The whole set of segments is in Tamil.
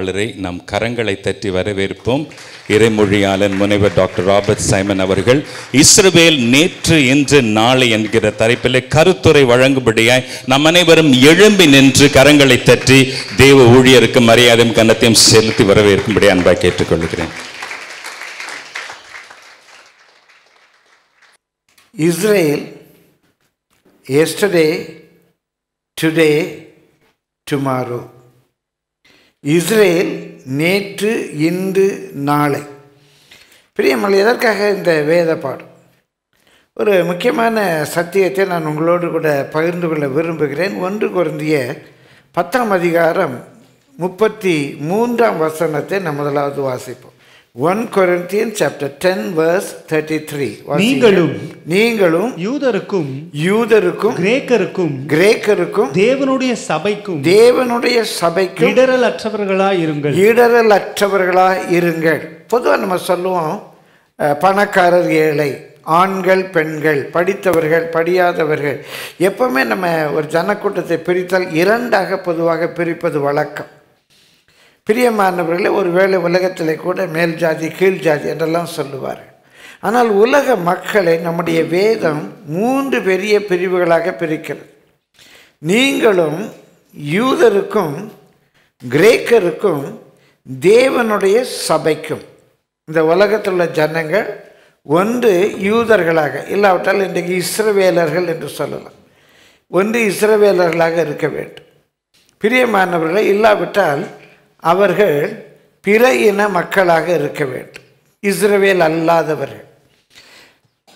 கருத்துரையாளரை நம் கரங்களை தட்டி வரவேற்போம் இறைமொழியாளன் முனைவர் டாக்டர் ராபர்ட் சைமன் அவர்கள் இஸ்ரவேல் நேற்று இன்று நாளை என்கிற தலைப்பில் கருத்துரை வழங்கும்படியாய் நம் அனைவரும் எழும்பி நின்று கரங்களை தட்டி தேவ ஊழியருக்கு மரியாதையும் கன்னத்தையும் செலுத்தி வரவேற்கும்படி அன்பாக கேட்டுக்கொள்கிறேன் Israel yesterday, today, tomorrow. Israel நேற்று இன்று நாளை. பிரியமல் எதற்காக இந்த வேத பாடம்? ஒரு முக்கியமான சத்தியத்தை நான் உங்களோடு கூட பகிர்ந்து கொள்ள விரும்புகிறேன். ஒன்று குருந்திய பத்தாம் அதிகாரம் முப்பத்தி மூன்றாம் வசனத்தை நான் முதலாவது வாசிப்போம். One Corinthian chapter ten verse thirty three நீங்களும் நீங்களும் யூதருக்கும் யூதருக்கும் கிரேக்கருக்கும் கிரேக்கருக்கும் தேவனுடைய சபைக்கும் தேவனுடைய சபைக்கும் இடரல் அற்றவர்களாய் இருங்கள். இடரல் அற்றவர்களாக இருங்கள். பொதுவாக நம்ம சொல்லுவோம் பணக்காரர் ஏழை ஆண்கள் பெண்கள் படித்தவர்கள் படியாதவர்கள். எப்பவுமே நம்ம ஒரு ஜனக்கூட்டத்தை பிரித்தால் இரண்டாக பொதுவாக பிரிப்பது வழக்கம். பிரியமானவர்களே ஒருவேளை உலகத்தில் கூட மேல் ஜாதி கீழ் ஜாதி என்றெல்லாம் சொல்லுவார் ஆனால் உலக மக்களை நம்முடைய வேதம் மூன்று பெரிய பிரிவுகளாக பிரிக்கிறது. நீங்களும் யூதருக்கும் கிரேக்கருக்கும் தேவனுடைய சபைக்கும் இந்த உலகத்தில் உள்ள ஜனங்கள் ஒன்று யூதர்களாக இல்லாவிட்டால் இன்றைக்கு இஸ்ரவேலர்கள் என்று சொல்லலாம். ஒன்று இஸ்ரவேலர்களாக இருக்க வேண்டும். பிரியமானவர்களை இல்லாவிட்டால் அவர்கள் பிற இன மக்களாக இருக்க வேண்டும். இஸ்ரவேல் அல்லாதவர்கள்.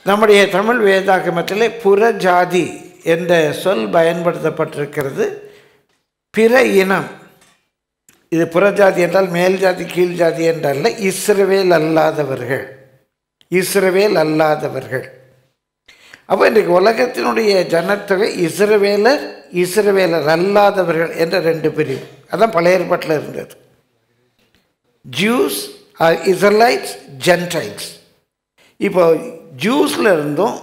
நம்முடைய தமிழ் வேதாகமத்திலே புறஜாதி என்ற சொல் பயன்படுத்தப்பட்டிருக்கிறது. பிற இனம் இது புறஜாதி என்றால் மேல் ஜாதி கீழ் ஜாதி என்றல்ல இஸ்ரவேல் அல்லாதவர்கள். இஸ்ரவேல் அல்லாதவர்கள். அப்போ இன்றைக்கு உலகத்தினுடைய ஜனத்தொகை இஸ்ரவேலர் இஸ்ரவேலர் அல்லாதவர்கள் என்ற ரெண்டு பிரிவு. அதான் பழைய ஏற்பாட்டில் இருந்தது. ஜூஸ் இஸ்ரலைட்ஸ் ஜென்டைல்ஸ் இப்போ ஜூஸில் இருந்தும்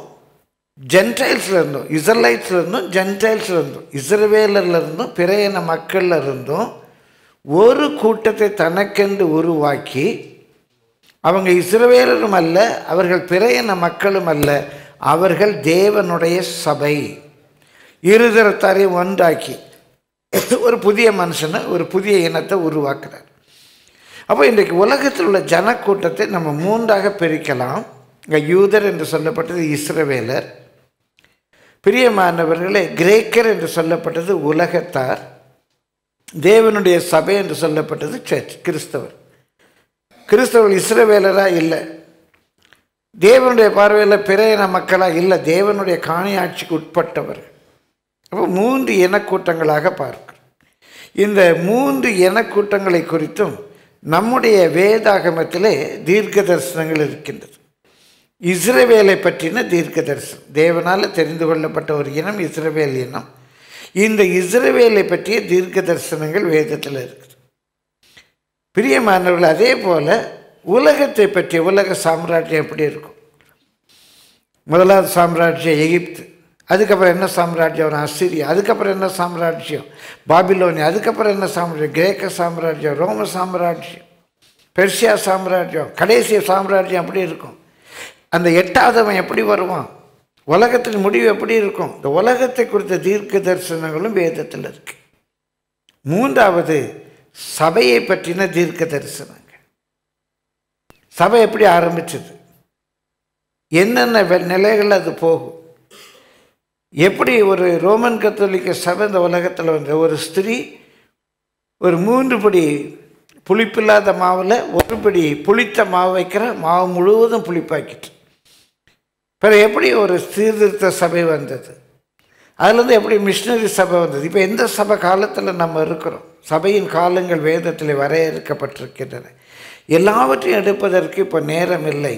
ஜென்டைல்ஸில் இருந்தும் இஸ்ரலைட்ஸில் இருந்தும் ஜென்டைல்ஸில் இருந்தும் இஸ்ரவேலரில் இருந்தும் பிற இன மக்களில் இருந்தும் ஒரு கூட்டத்தை தனக்கென்று உருவாக்கி அவங்க இஸ்ரவேலரும் அல்ல அவர்கள் பிற இன மக்களும் அல்ல அவர்கள் தேவனுடைய சபை. இருதரத்தாரை ஒன்றாக்கி. ஒரு புதிய மனுஷனை ஒரு புதிய இனத்தை உருவாக்குறார். அப்போ இன்றைக்கு உலகத்தில் உள்ள ஜனக்கூட்டத்தை நம்ம மூன்றாக பிரிக்கலாம். இங்கே யூதர் என்று சொல்லப்பட்டது இஸ்ரவேலர். பிரியமானவர்களே கிரேக்கர் என்று சொல்லப்பட்டது உலகத்தார். தேவனுடைய சபை என்று சொல்லப்பட்டது சர்ச் கிறிஸ்தவர். கிறிஸ்தவர்கள் இஸ்ரவேலராக இல்லை? தேவனுடைய பார்வையில் பிற இன மக்களாக இல்லை தேவனுடைய காணியாட்சிக்கு உட்பட்டவர். அப்போ மூன்று இனக்கூட்டங்களாக பார்க்கிறோம். இந்த மூன்று இனக்கூட்டங்களை குறித்தும் நம்முடைய வேதாகமத்திலே தீர்க்க தரிசனங்கள் இருக்கின்றது. இஸ்ரவேலை பற்றின தீர்க்க தரிசனம். தேவனால் தெரிந்து கொள்ளப்பட்ட ஒரு இனம் இஸ்ரவேல் இனம். இந்த இஸ்ரவேலை பற்றிய தீர்க்க தரிசனங்கள் வேதத்தில் இருக்குது. பிரியமானவர்கள் அதே போல் உலகத்தை பற்றிய உலக சாம்ராஜ்யம் எப்படி இருக்கும்? முதலாவது சாம்ராஜ்யம் எகிப்து அதுக்கப்புறம் என்ன சாம்ராஜ்யம்? அசிரியா அதுக்கப்புறம் என்ன சாம்ராஜ்யம்? பாபிலோனி அதுக்கப்புறம் என்ன சாம்ராஜ்யம்? கிரேக்க சாம்ராஜ்யம் ரோம சாம்ராஜ்யம் பெர்சியா சாம்ராஜ்யம் கடைசி சாம்ராஜ்யம் எப்படி இருக்கும்? அந்த எட்டாவதவன் எப்படி வருவான்? உலகத்தின் முடிவு எப்படி இருக்கும்? இந்த உலகத்தை குறித்த தீர்க்க தரிசனங்களும் வேதத்தில் இருக்கு. மூன்றாவது சபையை பற்றின தீர்க்க தரிசனம். சபை எப்படி ஆரம்பிச்சது? என்னென்ன நிலைகள் அது போகும்? எப்படி ஒரு ரோமன் கத்தோலிக்க சபை இந்த உலகத்தில் வந்து ஒரு ஸ்திரீ ஒரு மூன்று படி புளிப்பில்லாத மாவில் ஒரு படி புளித்த மாவு வைக்கிற மாவு முழுவதும் புளிப்பாக்கிட்டு. பிறகு எப்படி ஒரு சீர்திருத்த சபை வந்தது? அதுலேருந்து எப்படி மிஷினரி சபை வந்தது? இப்போ எந்த சபை காலத்தில் நம்ம இருக்கிறோம்? சபையின் காலங்கள் வேதத்தில் வரையறுக்கப்பட்டிருக்கின்றன. எல்லாவற்றையும் எடுப்பதற்கு இப்போ நேரம் இல்லை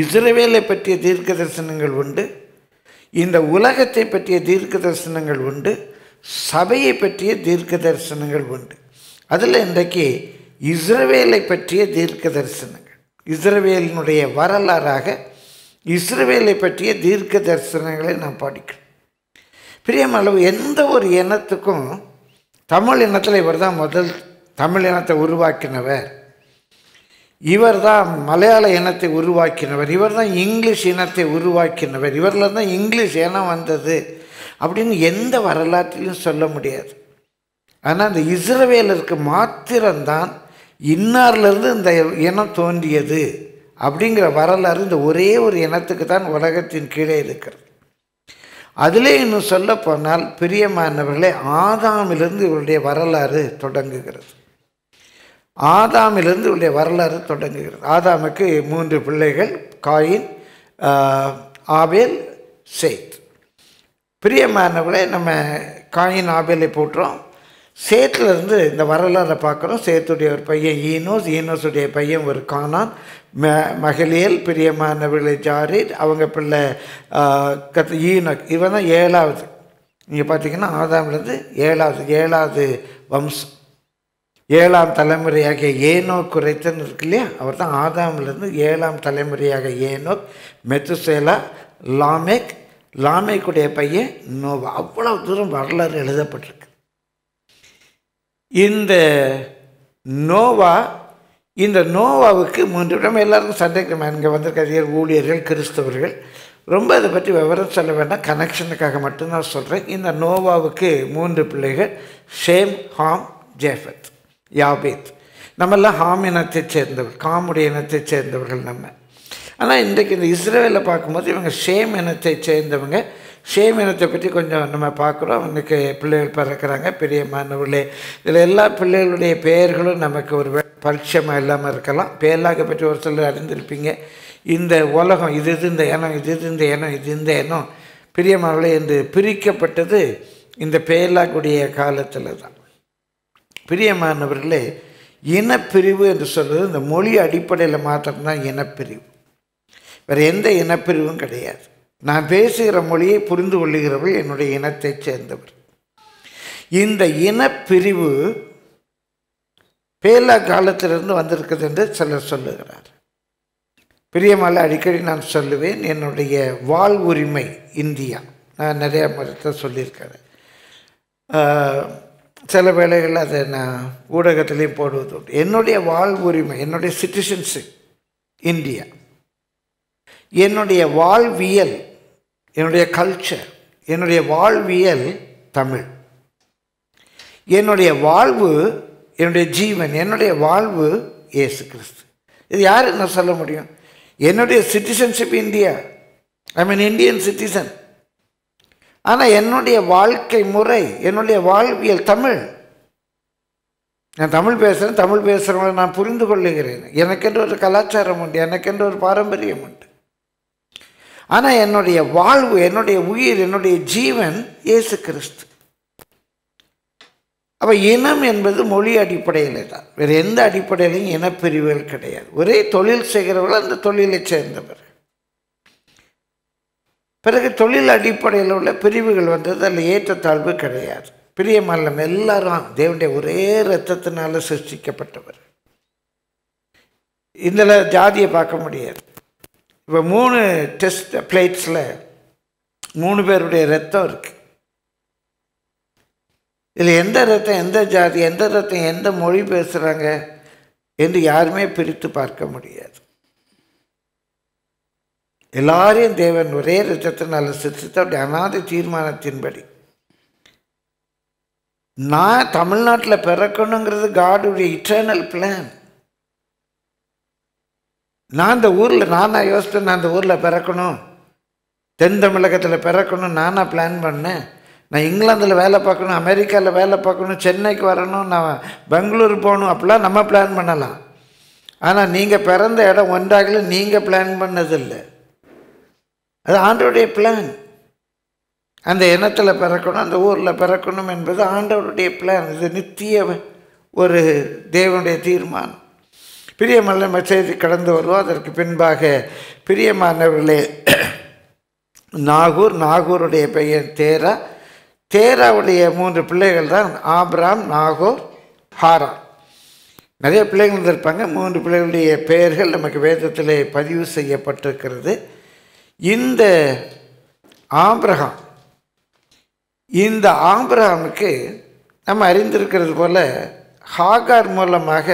இஸ்ரவேலை பற்றிய தீர்க்க தரிசனங்கள் உண்டு. இந்த உலகத்தை பற்றிய தீர்க்க தரிசனங்கள் உண்டு. சபையை பற்றிய தீர்க்க தரிசனங்கள் உண்டு. அதில் இன்றைக்கு இஸ்ரவேலை பற்றிய தீர்க்க தரிசனங்கள் இஸ்ரவேலினுடைய வரலாறாக இஸ்ரவேலை பற்றிய தீர்க்க தரிசனங்களை நாம் படிக்கிறோம். பிரியமளவு எந்த ஒரு இனத்துக்கும் தமிழ் இனத்தில் இவர் தான் முதல் தமிழ் இனத்தை உருவாக்கினவர். இவர் தான் மலையாள இனத்தை உருவாக்கினவர். இவர் தான் இங்கிலீஷ் இனத்தை உருவாக்கினவர். இவரில் தான் இங்கிலீஷ் இனம் வந்தது அப்படின்னு எந்த வரலாற்றிலையும் சொல்ல முடியாது. ஆனால் அந்த இஸ்ரவேலருக்கு மாத்திரம்தான் இன்னார்லேருந்து இந்த இனம் தோன்றியது அப்படிங்கிற வரலாறு இந்த ஒரே ஒரு இனத்துக்கு தான் உலகத்தின் கீழே இருக்கிறது. அதிலே இன்னும் சொல்ல போனால் பிரியமானவர்களே ஆதாமிலிருந்து இவருடைய வரலாறு தொடங்குகிறது. ஆதாமிலிருந்து உள்ள வரலாறு தொடங்குகிறது. ஆதாமுக்கு மூன்று பிள்ளைகள் காயின் ஆபேல் சேத். பிரியமானவர்களே நம்ம காயின் ஆபேலை போட்டுறோம் சேத்துலேருந்து இந்த வரலாறை பார்க்குறோம். சேத்துடைய ஒரு பையன் ஈனோஸ் ஈனோஸுடைய பையன் ஒரு கானான். ம மகளியல் பிரியமானவர்களை ஜாரி அவங்க பிள்ளை கத் ஈனோக். இவன் தான் ஏழாவது. நீங்கள் பார்த்தீங்கன்னா ஆதாம்லேருந்து ஏழாவது ஏழாவது வம்சம். ஏழாம் தலைமுறையாக ஏனோ குறைத்தன் இருக்கு இல்லையா? அவர் தான் ஆதாமிலிருந்து ஏழாம் தலைமுறையாக ஏனோக் மெத்துசேலா லாமேக் லாமேக்குடைய பையன் நோவா. அவ்வளோ தூரம் வரலாறு எழுதப்பட்டிருக்கு. இந்த நோவா இந்த நோவாவுக்கு மூன்று இடம் எல்லாருக்கும் சந்தேகம் இங்கே வந்திருக்கிற ஊழியர்கள் கிறிஸ்தவர்கள். ரொம்ப அதை பற்றி விவரம் சொல்ல வேண்டாம். கனெக்ஷனுக்காக மட்டும்தான் சொல்கிறேன் இந்த நோவாவுக்கு மூன்று பிள்ளைகள் ஷேம் ஹாம் ஜேஃபத். யாபேத். நம்மெல்லாம் ஹாம் இனத்தை சேர்ந்தவர்கள் காமுடைய இனத்தை சேர்ந்தவர்கள் நம்ம. ஆனால் இன்றைக்கு இந்த இஸ்ரேலில் பார்க்கும்போது இவங்க ஷேம் இனத்தை சேர்ந்தவங்க. ஷேம் இனத்தை பற்றி கொஞ்சம் நம்ம பார்க்குறோம். அவனுக்கு பிள்ளைகள் பிறக்கிறாங்க பெரிய மாணவர்களே. இதில் எல்லா பிள்ளைகளுடைய பெயர்களும் நமக்கு ஒரு பரிட்சமாக இல்லாமல் இருக்கலாம். பேர்லாக பற்றி ஒரு சிலர் அறிந்திருப்பீங்க. இந்த உலகம் இது இது இந்த இனம் இது இது இந்த இனம் இது இந்த இனம். பிரியமானவர்களே என்று பிரிக்கப்பட்டது இந்த பேர்லாக்குடைய காலத்தில் தான். பிரியமானவர்களே இனப்பிரிவு என்று சொல்வது இந்த மொழி அடிப்படையில் மாத்திரம்தான் இனப்பிரிவு. வேறு எந்த இனப்பிரிவும் கிடையாது. நான் பேசுகிற மொழியை புரிந்து கொள்ளுகிறவர்கள் என்னுடைய இனத்தைச் சேர்ந்தவர். இந்த இனப்பிரிவு பேலா காலத்திலிருந்து வந்திருக்குது என்று சிலர் சொல்லுகிறார். பிரியமால அடிக்கடி நான் சொல்லுவேன் என்னுடைய வாழ்வுரிமை இந்தியா. நான் நிறைய மதத்தை சொல்லியிருக்கிறேன். சில வேளைகள் அதை நான் ஊடகத்திலையும் போடுவது உண்டு. என்னுடைய வாழ்வுரிமை என்னுடைய சிட்டிசன்ஷிப் இந்தியா என்னுடைய வாழ்வியல் என்னுடைய கல்ச்சர் என்னுடைய வாழ்வியல் தமிழ். என்னுடைய வாழ்வு என்னுடைய ஜீவன் என்னுடைய வாழ்வு ஏசு கிறிஸ்து. இது யார் என்ன சொல்ல முடியும்? என்னுடைய citizenship India I mean Indian citizen ஆனால் என்னுடைய வாழ்க்கை முறை என்னுடைய வாழ்வியல் தமிழ். நான் தமிழ் பேசுகிறேன் தமிழ் பேசுகிறவங்களை நான் புரிந்து கொள்ளுகிறேன். எனக்கென்று ஒரு கலாச்சாரம் உண்டு எனக்கென்று ஒரு பாரம்பரியம் உண்டு. ஆனால் என்னுடைய வாழ்வு என்னுடைய உயிர் என்னுடைய ஜீவன் இயேசு கிறிஸ்து. அப்போ இனம் என்பது மொழி அடிப்படையில் தான். வேறு எந்த அடிப்படையிலையும் இனப்பிரிவுகள் கிடையாது. ஒரே தொழில் செய்கிறவர்கள் அந்த தொழிலை சேர்ந்தவர் பிறகு தொழில் அடிப்படையில் உள்ள பிரிவுகள் வந்தது அதில் ஏற்றத்தாழ்வு கிடையாது. பிரியமல்லம் எல்லாரும் தேவனுடைய ஒரே ரத்தத்தினால சிருஷ்டிக்கப்பட்டவர். இதில் ஜாதியை பார்க்க முடியாது. இப்போ மூணு டெஸ்ட் பிளேட்ஸில் மூணு பேருடைய ரத்தம் இருக்கு. இதில் எந்த ரத்தம் எந்த ஜாதி எந்த ரத்தம் எந்த மொழி பேசுகிறாங்க என்று யாருமே பிரித்து பார்க்க முடியாது. எல்லாரையும் தேவன் ஒரே ரசத்தினால சிருஷ்டித்த அப்படி அநாத தீர்மானத்தின்படி. நான் தமிழ்நாட்டில் பிறக்கணுங்கிறது காடுடைய இட்டர்னல் பிளான் நான் இந்த ஊரில் நானாக யோசித்தேன் நான் இந்த ஊரில் பிறக்கணும். தென் தமிழகத்தில் பிறக்கணும் நானாக பிளான் பண்ணேன். நான் இங்கிலாந்தில் வேலை பார்க்கணும் அமெரிக்காவில் வேலை பார்க்கணும் சென்னைக்கு வரணும் நான் பெங்களூர் போகணும் அப்படிலாம் நம்ம பிளான் பண்ணலாம். ஆனால் நீங்கள் பிறந்த இடம் ஒன்றாகல நீங்கள் பிளான் பண்ணதில்லை. அது ஆண்டவருடைய பிளான் அந்த இனத்தில் பிறக்கணும் அந்த ஊரில் பிறக்கணும் என்பது ஆண்டவருடைய பிளான் இது நித்திய ஒரு தேவனுடைய தீர்மானம். பிரியமல்ல நம்ம செய்தி கடந்து வருவோம். அதற்கு பின்பாக பிரியமானவர்களே நாகூர் நாகூருடைய பெயர் தேரா. தேராவுடைய மூன்று பிள்ளைகள் தான் ஆப்ராம் நாகூர் ஹாரா நிறைய பிள்ளைகள் இருப்பாங்க மூன்று பிள்ளைகளுடைய பெயர்கள் நமக்கு வேதத்தில் பதிவு செய்யப்பட்டிருக்கிறது. இந்த ஆபிரகாம் இந்த ஆபிரகாமுக்கு நம்ம அறிந்திருக்கிறது போல ஹாகார் மூலமாக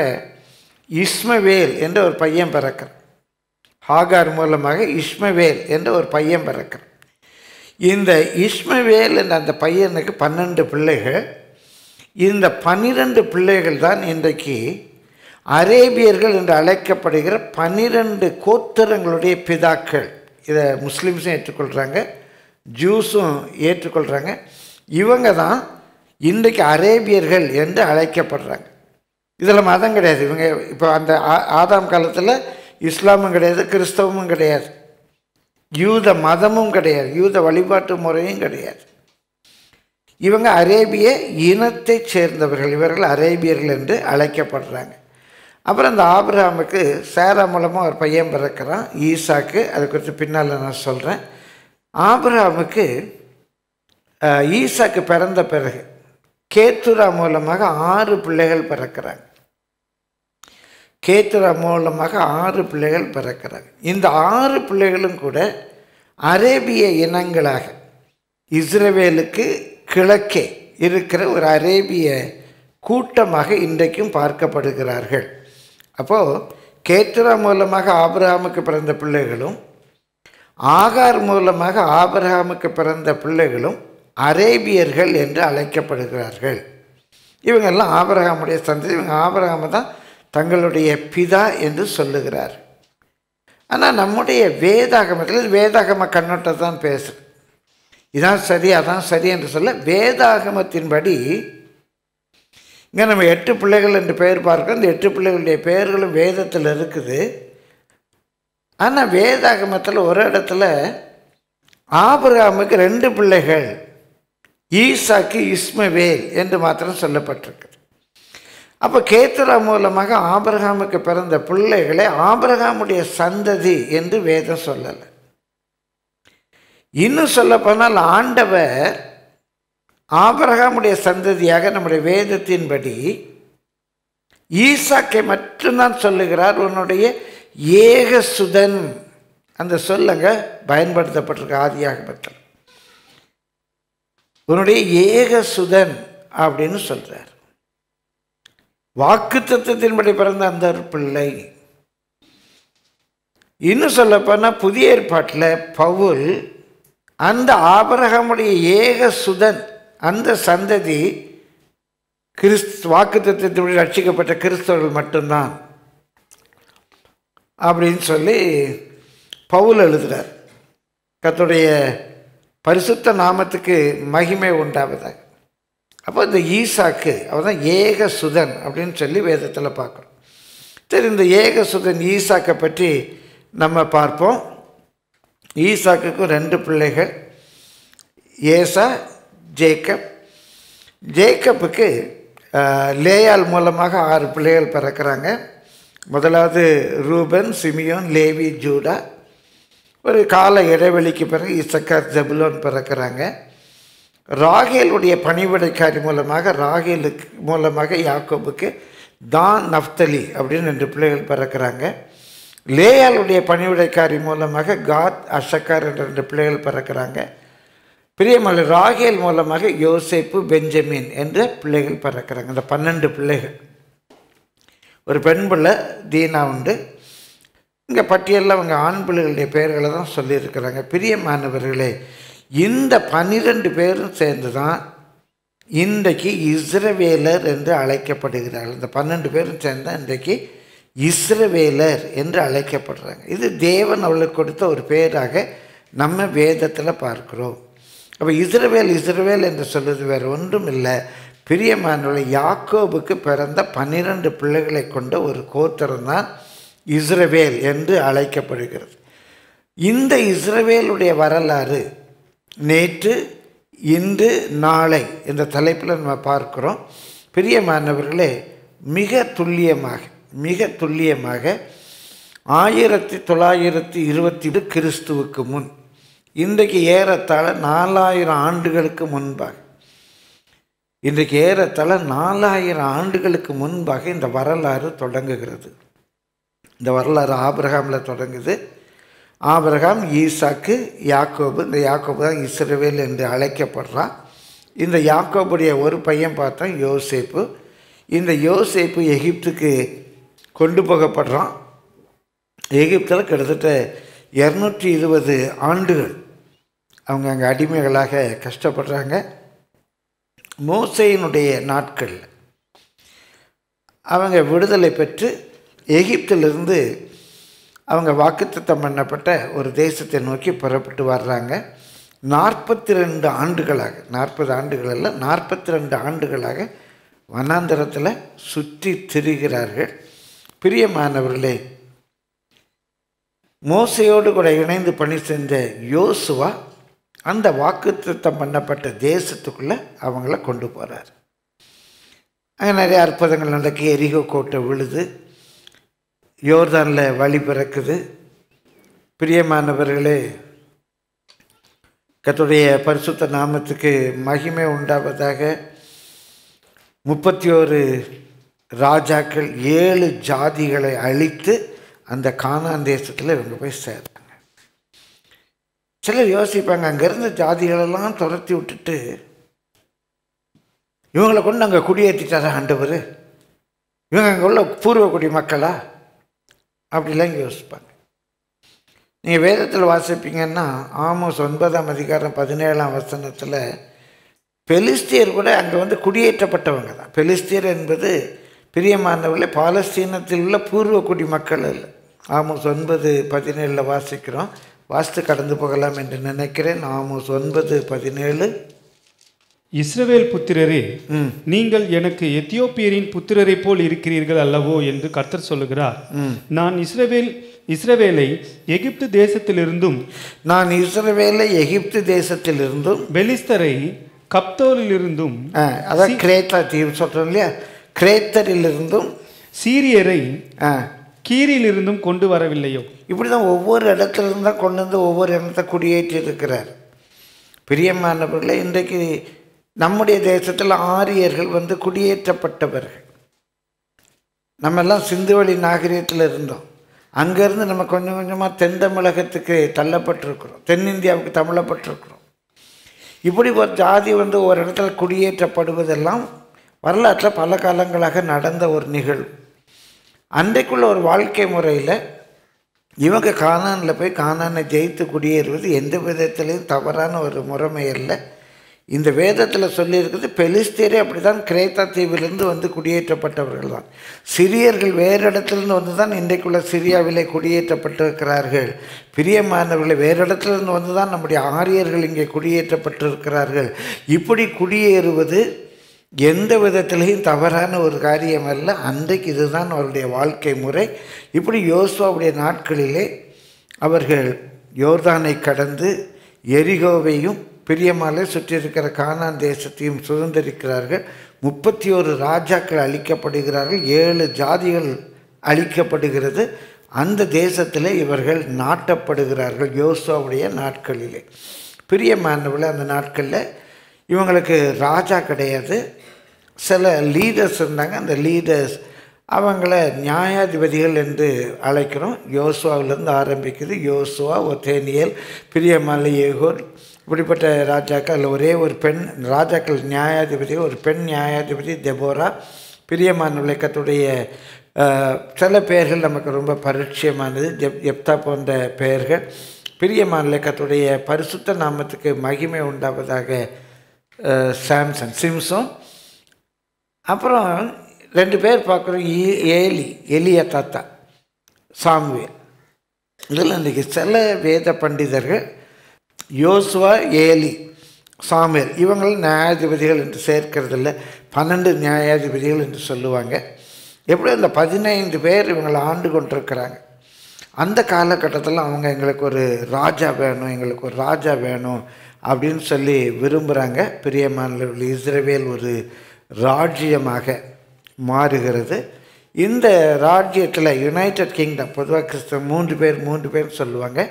இஸ்மவேல் என்ற ஒரு பையன் பிறக்கிறான். ஹாகார் மூலமாக இஸ்மவேல் என்ற ஒரு பையன் பிறக்கிறான். இந்த இஸ்மவேல் என்ற அந்த பையனுக்கு பன்னெண்டு பிள்ளைகள். இந்த பன்னிரண்டு பிள்ளைகள் தான் இன்றைக்கு அரேபியர்கள் என்று அழைக்கப்படுகிற பன்னிரண்டு கோத்திரங்களுடைய பிதாக்கள். இதை முஸ்லீம்ஸும் ஏற்றுக்கொள்கிறாங்க ஜூஸும் ஏற்றுக்கொள்கிறாங்க இவங்க தான் இன்றைக்கு அரேபியர்கள் என்று அழைக்கப்படுறாங்க. இதில் மதம் கிடையாது. இவங்க இப்போ அந்த ஆ- ஆதாம் காலத்தில் இஸ்லாமும் கிடையாது கிறிஸ்தவமும் கிடையாது. யூத மதமும் கிடையாது யூத வழிபாட்டு முறையும் கிடையாது. இவங்க அரேபிய இனத்தைச் சேர்ந்தவர்கள் இவர்கள் அரேபியர்கள் என்று அழைக்கப்படுறாங்க. அப்புறம் அந்த ஆபிரகாமுக்கு சேரா மூலமாக ஒரு பையன் பிறக்கிறான் ஈசாக்கு. அது குறித்து பின்னால் நான் சொல்கிறேன் ஆபிரகாமுக்கு ஈசாக்கு பிறந்த பிறகு கேத்துரா மூலமாக ஆறு பிள்ளைகள் பிறக்கிறாங்க. கேத்துரா மூலமாக ஆறு பிள்ளைகள் பிறக்கிறாங்க. இந்த ஆறு பிள்ளைகளும் கூட அரேபிய இனங்களாக இஸ்ரவேலுக்கு கிழக்கே இருக்கிற ஒரு அரேபிய கூட்டமாக இன்றைக்கும் பார்க்கப்படுகிறார்கள். அப்போது கேத்துரா மூலமாக ஆபிரகாமுக்கு பிறந்த பிள்ளைகளும் ஆகார் மூலமாக ஆபிரகாமுக்கு பிறந்த பிள்ளைகளும் அரேபியர்கள் என்று அழைக்கப்படுகிறார்கள். இவங்கெல்லாம் ஆபரகாமுடைய சந்ததி இவங்க ஆபரகாம தான் தங்களுடைய பிதா என்று சொல்லுகிறார். ஆனால் நம்முடைய வேதாகமத்தில் வேதாகம கண்ணோட்டத்தை தான் பேசுகிறேன் இதான் சரி அதான் சரி என்று சொல்ல வேதாகமத்தின்படி இங்கே நம்ம எட்டு பிள்ளைகள் என்று பெயர் பார்க்கிறோம். இந்த எட்டு பிள்ளைகளுடைய பெயர்களும் வேதத்தில் இருக்குது. ஆனால் வேதாகமத்தில் ஒரு இடத்துல ஆபிரகாமுக்கு ரெண்டு பிள்ளைகள் ஈசாக்கு இஸ்மவேல் என்று மாத்திரம் சொல்லப்பட்டிருக்கு அப்போ கேத்துரா மூலமாக ஆபிரகாமுக்கு பிறந்த பிள்ளைகளை ஆபிரகாமுடைய சந்ததி என்று வேதம் சொல்லலை. இன்னும் சொல்லப்போனால் ஆண்டவர் ஆபரகாமுடைய சந்ததியாக நம்முடைய வேதத்தின்படி ஈசாக்கை மட்டும்தான் சொல்லுகிறார். உன்னுடைய ஏகசுதன் அந்த சொல்லுங்க பயன்படுத்தப்பட்டிருக்கு ஆதியாகமத்தில் உன்னுடைய ஏகசுதன் அப்படின்னு சொல்கிறார் வாக்கு தத்துவத்தின்படி பிறந்த அந்த ஒரு பிள்ளை. இன்னும் சொல்லப்போனால் புதிய ஏற்பாட்டில் பவுல் அந்த ஆபரகமுடைய ஏகசுதன் அந்த சந்ததி கிறிஸ்து வாக்கு ரட்சிக்கப்பட்ட கிறிஸ்தவர்கள் மட்டும்தான் அப்படின்னு சொல்லி பவுல் எழுதுகிறார் கத்துடைய பரிசுத்த நாமத்துக்கு மகிமை உண்டாவதாக. அப்போ இந்த ஈசாக்கு அவர் தான் ஏக சுதன் அப்படின்னு சொல்லி வேதத்தில் பார்க்குறோம் சரி இந்த ஏக சுதன் ஈசாக்கை பற்றி நம்ம பார்ப்போம். ஈசாக்குக்கும் ரெண்டு பிள்ளைகள் ஏசா ஜேக்கப். ஜேக்கப்புக்கு லேயால் மூலமாக ஆறு பிள்ளைகள் பிறக்கிறாங்க. முதலாவது ரூபன் சிமியோன் லேவி ஜூடா. ஒரு கால இடைவெளிக்கு பிறகு இசக்கார் ஜபுலோன் பிறக்கிறாங்க. ராகேலுடைய பணிவிடைக்காரி மூலமாக ராகேலுக்கு மூலமாக யாக்கோபுக்கு தான் நஃப்தலி அப்படின்னு ரெண்டு பிள்ளைகள் பிறக்கிறாங்க. லேயாளுடைய பணிவிடைக்காரி மூலமாக காத் அஷக்கார் என்ற ரெண்டு பிள்ளைகள் பிறக்கிறாங்க. பிரியமலை ராகேல் மூலமாக யோசேப்பு பெஞ்சமின் என்ற பிள்ளைகள் பிறக்கிறாங்க. இந்த பன்னெண்டு பிள்ளைகள். ஒரு பெண் பிள்ளை தீனா உண்டு. இங்கே பட்டியலில் அவங்க ஆண் பிள்ளைகளுடைய பெயர்களை தான் சொல்லியிருக்கிறாங்க. பிரியமானவர்களே இந்த பன்னிரெண்டு பேரும் சேர்ந்து தான் இன்றைக்கு இஸ்ரவேலர் என்று அழைக்கப்படுகிறார்கள். இந்த பன்னெண்டு பேரும் சேர்ந்து இன்றைக்கு இஸ்ரவேலர் என்று அழைக்கப்படுறாங்க. இது தேவன் அவளுக்கு கொடுத்த ஒரு பேராக நம்ம வேதத்தில் பார்க்கிறோம். அப்போ இஸ்ரவேல் இஸ்ரவேல் என்று சொல்வது வேறு ஒன்றும் இல்லை. பிரியமானவர்களே யாக்கோபுக்கு பிறந்த பன்னிரண்டு பிள்ளைகளை கொண்ட ஒரு கோத்திரம்தான் இஸ்ரவேல் என்று அழைக்கப்படுகிறது. இந்த இஸ்ரவேலுடைய வரலாறு நேற்று இன்று நாளை என்ற தலைப்பில் நம்ம பார்க்குறோம். பிரியமானவர்களே மிக துல்லியமாக மிக துல்லியமாக ஆயிரத்தி தொள்ளாயிரத்தி இருபத்தி கிறிஸ்துவுக்கு முன் இன்றைக்கு ஏறத்தாழ நாலாயிரம் ஆண்டுகளுக்கு முன்பாக இன்றைக்கு ஏறத்தாழ நாலாயிரம் ஆண்டுகளுக்கு முன்பாக இந்த வரலாறு தொடங்குகிறது. இந்த வரலாறு ஆபிரகாமில் தொடங்குது. ஆபிரகாம் ஈசாக்கு யாக்கோபு இந்த யாக்கோபு தான் இஸ்ரவேல் என்று அழைக்கப்படுறான். இந்த யாக்கோபுடைய ஒரு பையன் பார்த்தா யோசேப்பு. இந்த யோசேப்பு எகிப்துக்கு கொண்டு போகப்படுறான். எகிப்தில் கிட்டத்தட்ட இரநூற்றி இருபது ஆண்டுகள் அவங்க அங்கே அடிமைகளாக கஷ்டப்படுறாங்க. மோசையினுடைய நாட்கள் அவங்க விடுதலை பெற்று எகிப்திலிருந்து அவங்க வாக்குத்தத்தம் பண்ணப்பட்ட ஒரு தேசத்தை நோக்கி புறப்பட்டு வர்றாங்க. நாற்பத்தி ரெண்டு ஆண்டுகளாக நாற்பது ஆண்டுகள் அல்ல நாற்பத்தி ரெண்டு ஆண்டுகளாக வனாந்தரத்தில் சுற்றி திரிகிறார்கள். பிரியமானவர்களே மோசையோடு கூட இணைந்து பணி செஞ்ச யோசுவா அந்த வாக்குத்தத்தம் பண்ணப்பட்ட தேசத்துக்குள்ளே அவங்கள கொண்டு போகிறார் அங்கே நிறைய அற்புதங்கள் நடக்கி. எரிகோ கோட்டை விழுது. யோர்தானில் வழி பிறக்குது. பிரியமானவர்களே கத்துடைய பரிசுத்த நாமத்துக்கு மகிமை உண்டாவதாக முப்பத்தி ஒரு ராஜாக்கள் ஏழு ஜாதிகளை அழித்து அந்த காணான் தேசத்தில் இவங்க போய் சேரும். சிலர் யோசிப்பாங்க அங்கேருந்து ஜாதிகளெல்லாம் துரத்தி விட்டுட்டு இவங்களை கொண்டு அங்கே குடியேற்றிட்டாரா ஆண்டவர்? இவங்க அங்கே உள்ள பூர்வக்குடி மக்களா? அப்படிலாம் யோசிப்பாங்க. நீங்கள் வேதத்தில் வாசிப்பீங்கன்னா ஆமோஸ் ஒன்பதாம் அதிகாரம் பதினேழாம் வசனத்தில் பெலிஸ்தியர் கூட அங்கே வந்து குடியேற்றப்பட்டவங்க தான். பெலிஸ்தியர் என்பது பிரியமானவர்களே பாலஸ்தீனத்தில் உள்ள பூர்வ குடி மக்கள் இல்லை ஆமோஸ் ஒன்பது பதினேழில் வாசிக்கிறோம். வாசித்து கடந்து போகலாம் என்று நினைக்கிறேன். ஆமோஸ் ஒன்பது பதினேழு. இஸ்ரவேல் புத்திரரே நீங்கள் எனக்கு எத்தியோப்பியரின் புத்திரரைப் போல் இருக்கிறீர்கள் அல்லவோ என்று கர்த்தர் சொல்லுகிறார். நான் இஸ்ரவேல் இஸ்ரவேலை எகிப்து தேசத்திலிருந்தும் நான் இஸ்ரவேலை எகிப்து தேசத்திலிருந்தும் பெலிஸ்தரை கப்தோரிலிருந்தும் அதான் கிரேத்தா தீவு சொல்கிறோம் இல்லையா? கிரேத்தரிலிருந்தும் சீரியரை ஆ, கீரிலிருந்தும் கொண்டு வரவில்லையோ? இப்படி தான் ஒவ்வொரு இடத்துல கொண்டு வந்து ஒவ்வொரு இடத்த குடியேற்றி இருக்கிறார் பிரியமானவர்களே இன்றைக்கு நம்முடைய தேசத்தில் ஆரியர்கள் வந்து குடியேற்றப்பட்டவர்கள். நம்ம எல்லாம் சிந்துவெளி நாகரிகத்தில் இருந்தோம். அங்கேருந்து நம்ம கொஞ்சம் கொஞ்சமாக தென் தமிழகத்துக்கு தள்ளப்பட்டிருக்கிறோம். தென்னிந்தியாவுக்கு தள்ளப்பட்டிருக்கிறோம். இப்படி ஒரு ஜாதி வந்து ஒரு இடத்துல குடியேற்றப்படுவதெல்லாம் வரலாற்றில் பல காலங்களாக நடந்த ஒரு நிகழ்வு. அன்றைக்குள்ள ஒரு வாழ்க்கை முறையில் இவங்க காணானில் போய் காணானை ஜெயித்து குடியேறுவது எந்த விதத்துலேயும் தவறான ஒரு முறைமை இல்லை இந்த வேதத்தில் சொல்லியிருக்கிறது பெலிஸ்தீரே அப்படி தான் கிரேத்தா தீவிலிருந்து வந்து குடியேற்றப்பட்டவர்கள் தான். சிரியர்கள் வேறு இடத்துலேருந்து வந்து தான் இன்றைக்குள்ள சிரியாவிலே குடியேற்றப்பட்டிருக்கிறார்கள். பிரியமானவர்களை வேறு இடத்துலேருந்து வந்து தான் நம்முடைய ஆரியர்கள் இங்கே குடியேற்றப்பட்டிருக்கிறார்கள். இப்படி குடியேறுவது எந்த விதத்திலையும் தவறான ஒரு காரியம் அல்ல அன்றைக்கு இதுதான் அவருடைய வாழ்க்கை முறை. இப்படி யோசுவாவுடைய நாட்களிலே அவர்கள் யோர்தானை கடந்து எரிகோவையும் பிரியமாலே சுற்றியிருக்கிற கானான் தேசத்தையும் சுதந்திரிக்கிறார்கள். முப்பத்தி ஒரு ராஜாக்கள் அழிக்கப்படுகிறார்கள். ஏழு ஜாதிகள் அழிக்கப்படுகிறது. அந்த தேசத்தில் இவர்கள் நாட்டப்படுகிறார்கள் யோசுவாவுடைய நாட்களிலே. பிரியமானவில் அந்த நாட்களில் இவங்களுக்கு ராஜா கிடையாது. சில லீடர்ஸ் இருந்தாங்க. அந்த லீடர்ஸ் அவங்கள நியாயாதிபதிகள் என்று அழைக்கிறோம். யோசுவாவிலேருந்து ஆரம்பிக்குது. யோசுவா ஒத்தேனியல் பிரியமலை ஏகோர் இப்படிப்பட்ட ராஜாக்கள் ஒரே ஒரு பெண் ராஜாக்கள் நியாயாதிபதி ஒரு பெண் நியாயாதிபதி தெபோரா. பிரியமான விளக்கத்துடைய சில பெயர்கள் நமக்கு ரொம்ப பரிச்சயமானது. ஜெப் எப்தா போன்ற பெயர்கள். பிரியமான இலக்கத்துடைய பரிசுத்த நாமத்துக்கு மகிமை உண்டாவதாக சாம்சன். சிம்சோன். அப்புறம் ரெண்டு பேர் பார்க்குறோம் ஏலி எலியா தாத்தா சாமுவேல். இதில் இன்றைக்கி சில வேத பண்டிதர்கள் யோசுவா ஏலி சாமுவேல் இவங்களும் நியாயாதிபதிகள் என்று சேர்க்கறதில்ல பன்னெண்டு நியாயாதிபதிகள் என்று சொல்லுவாங்க. எப்படி அந்த பதினைந்து பேர் இவங்களை ஆண்டு கொண்டிருக்கிறாங்க? அந்த காலகட்டத்தில் அவங்க எங்களுக்கு ஒரு ராஜா வேணும் எங்களுக்கு ஒரு ராஜா வேணும் அப்படின்னு சொல்லி விரும்புகிறாங்க பிரியமானவர்கள் இஸ்ரேவேல் ஒரு ராஜ்யமாக மாறுகிறது. இந்த ராஜ்யத்தில் யுனைடெட் கிங்டம் பொதுவாக கிறிஸ்தவ மூன்று பேர் மூன்று பேர் சொல்லுவாங்க.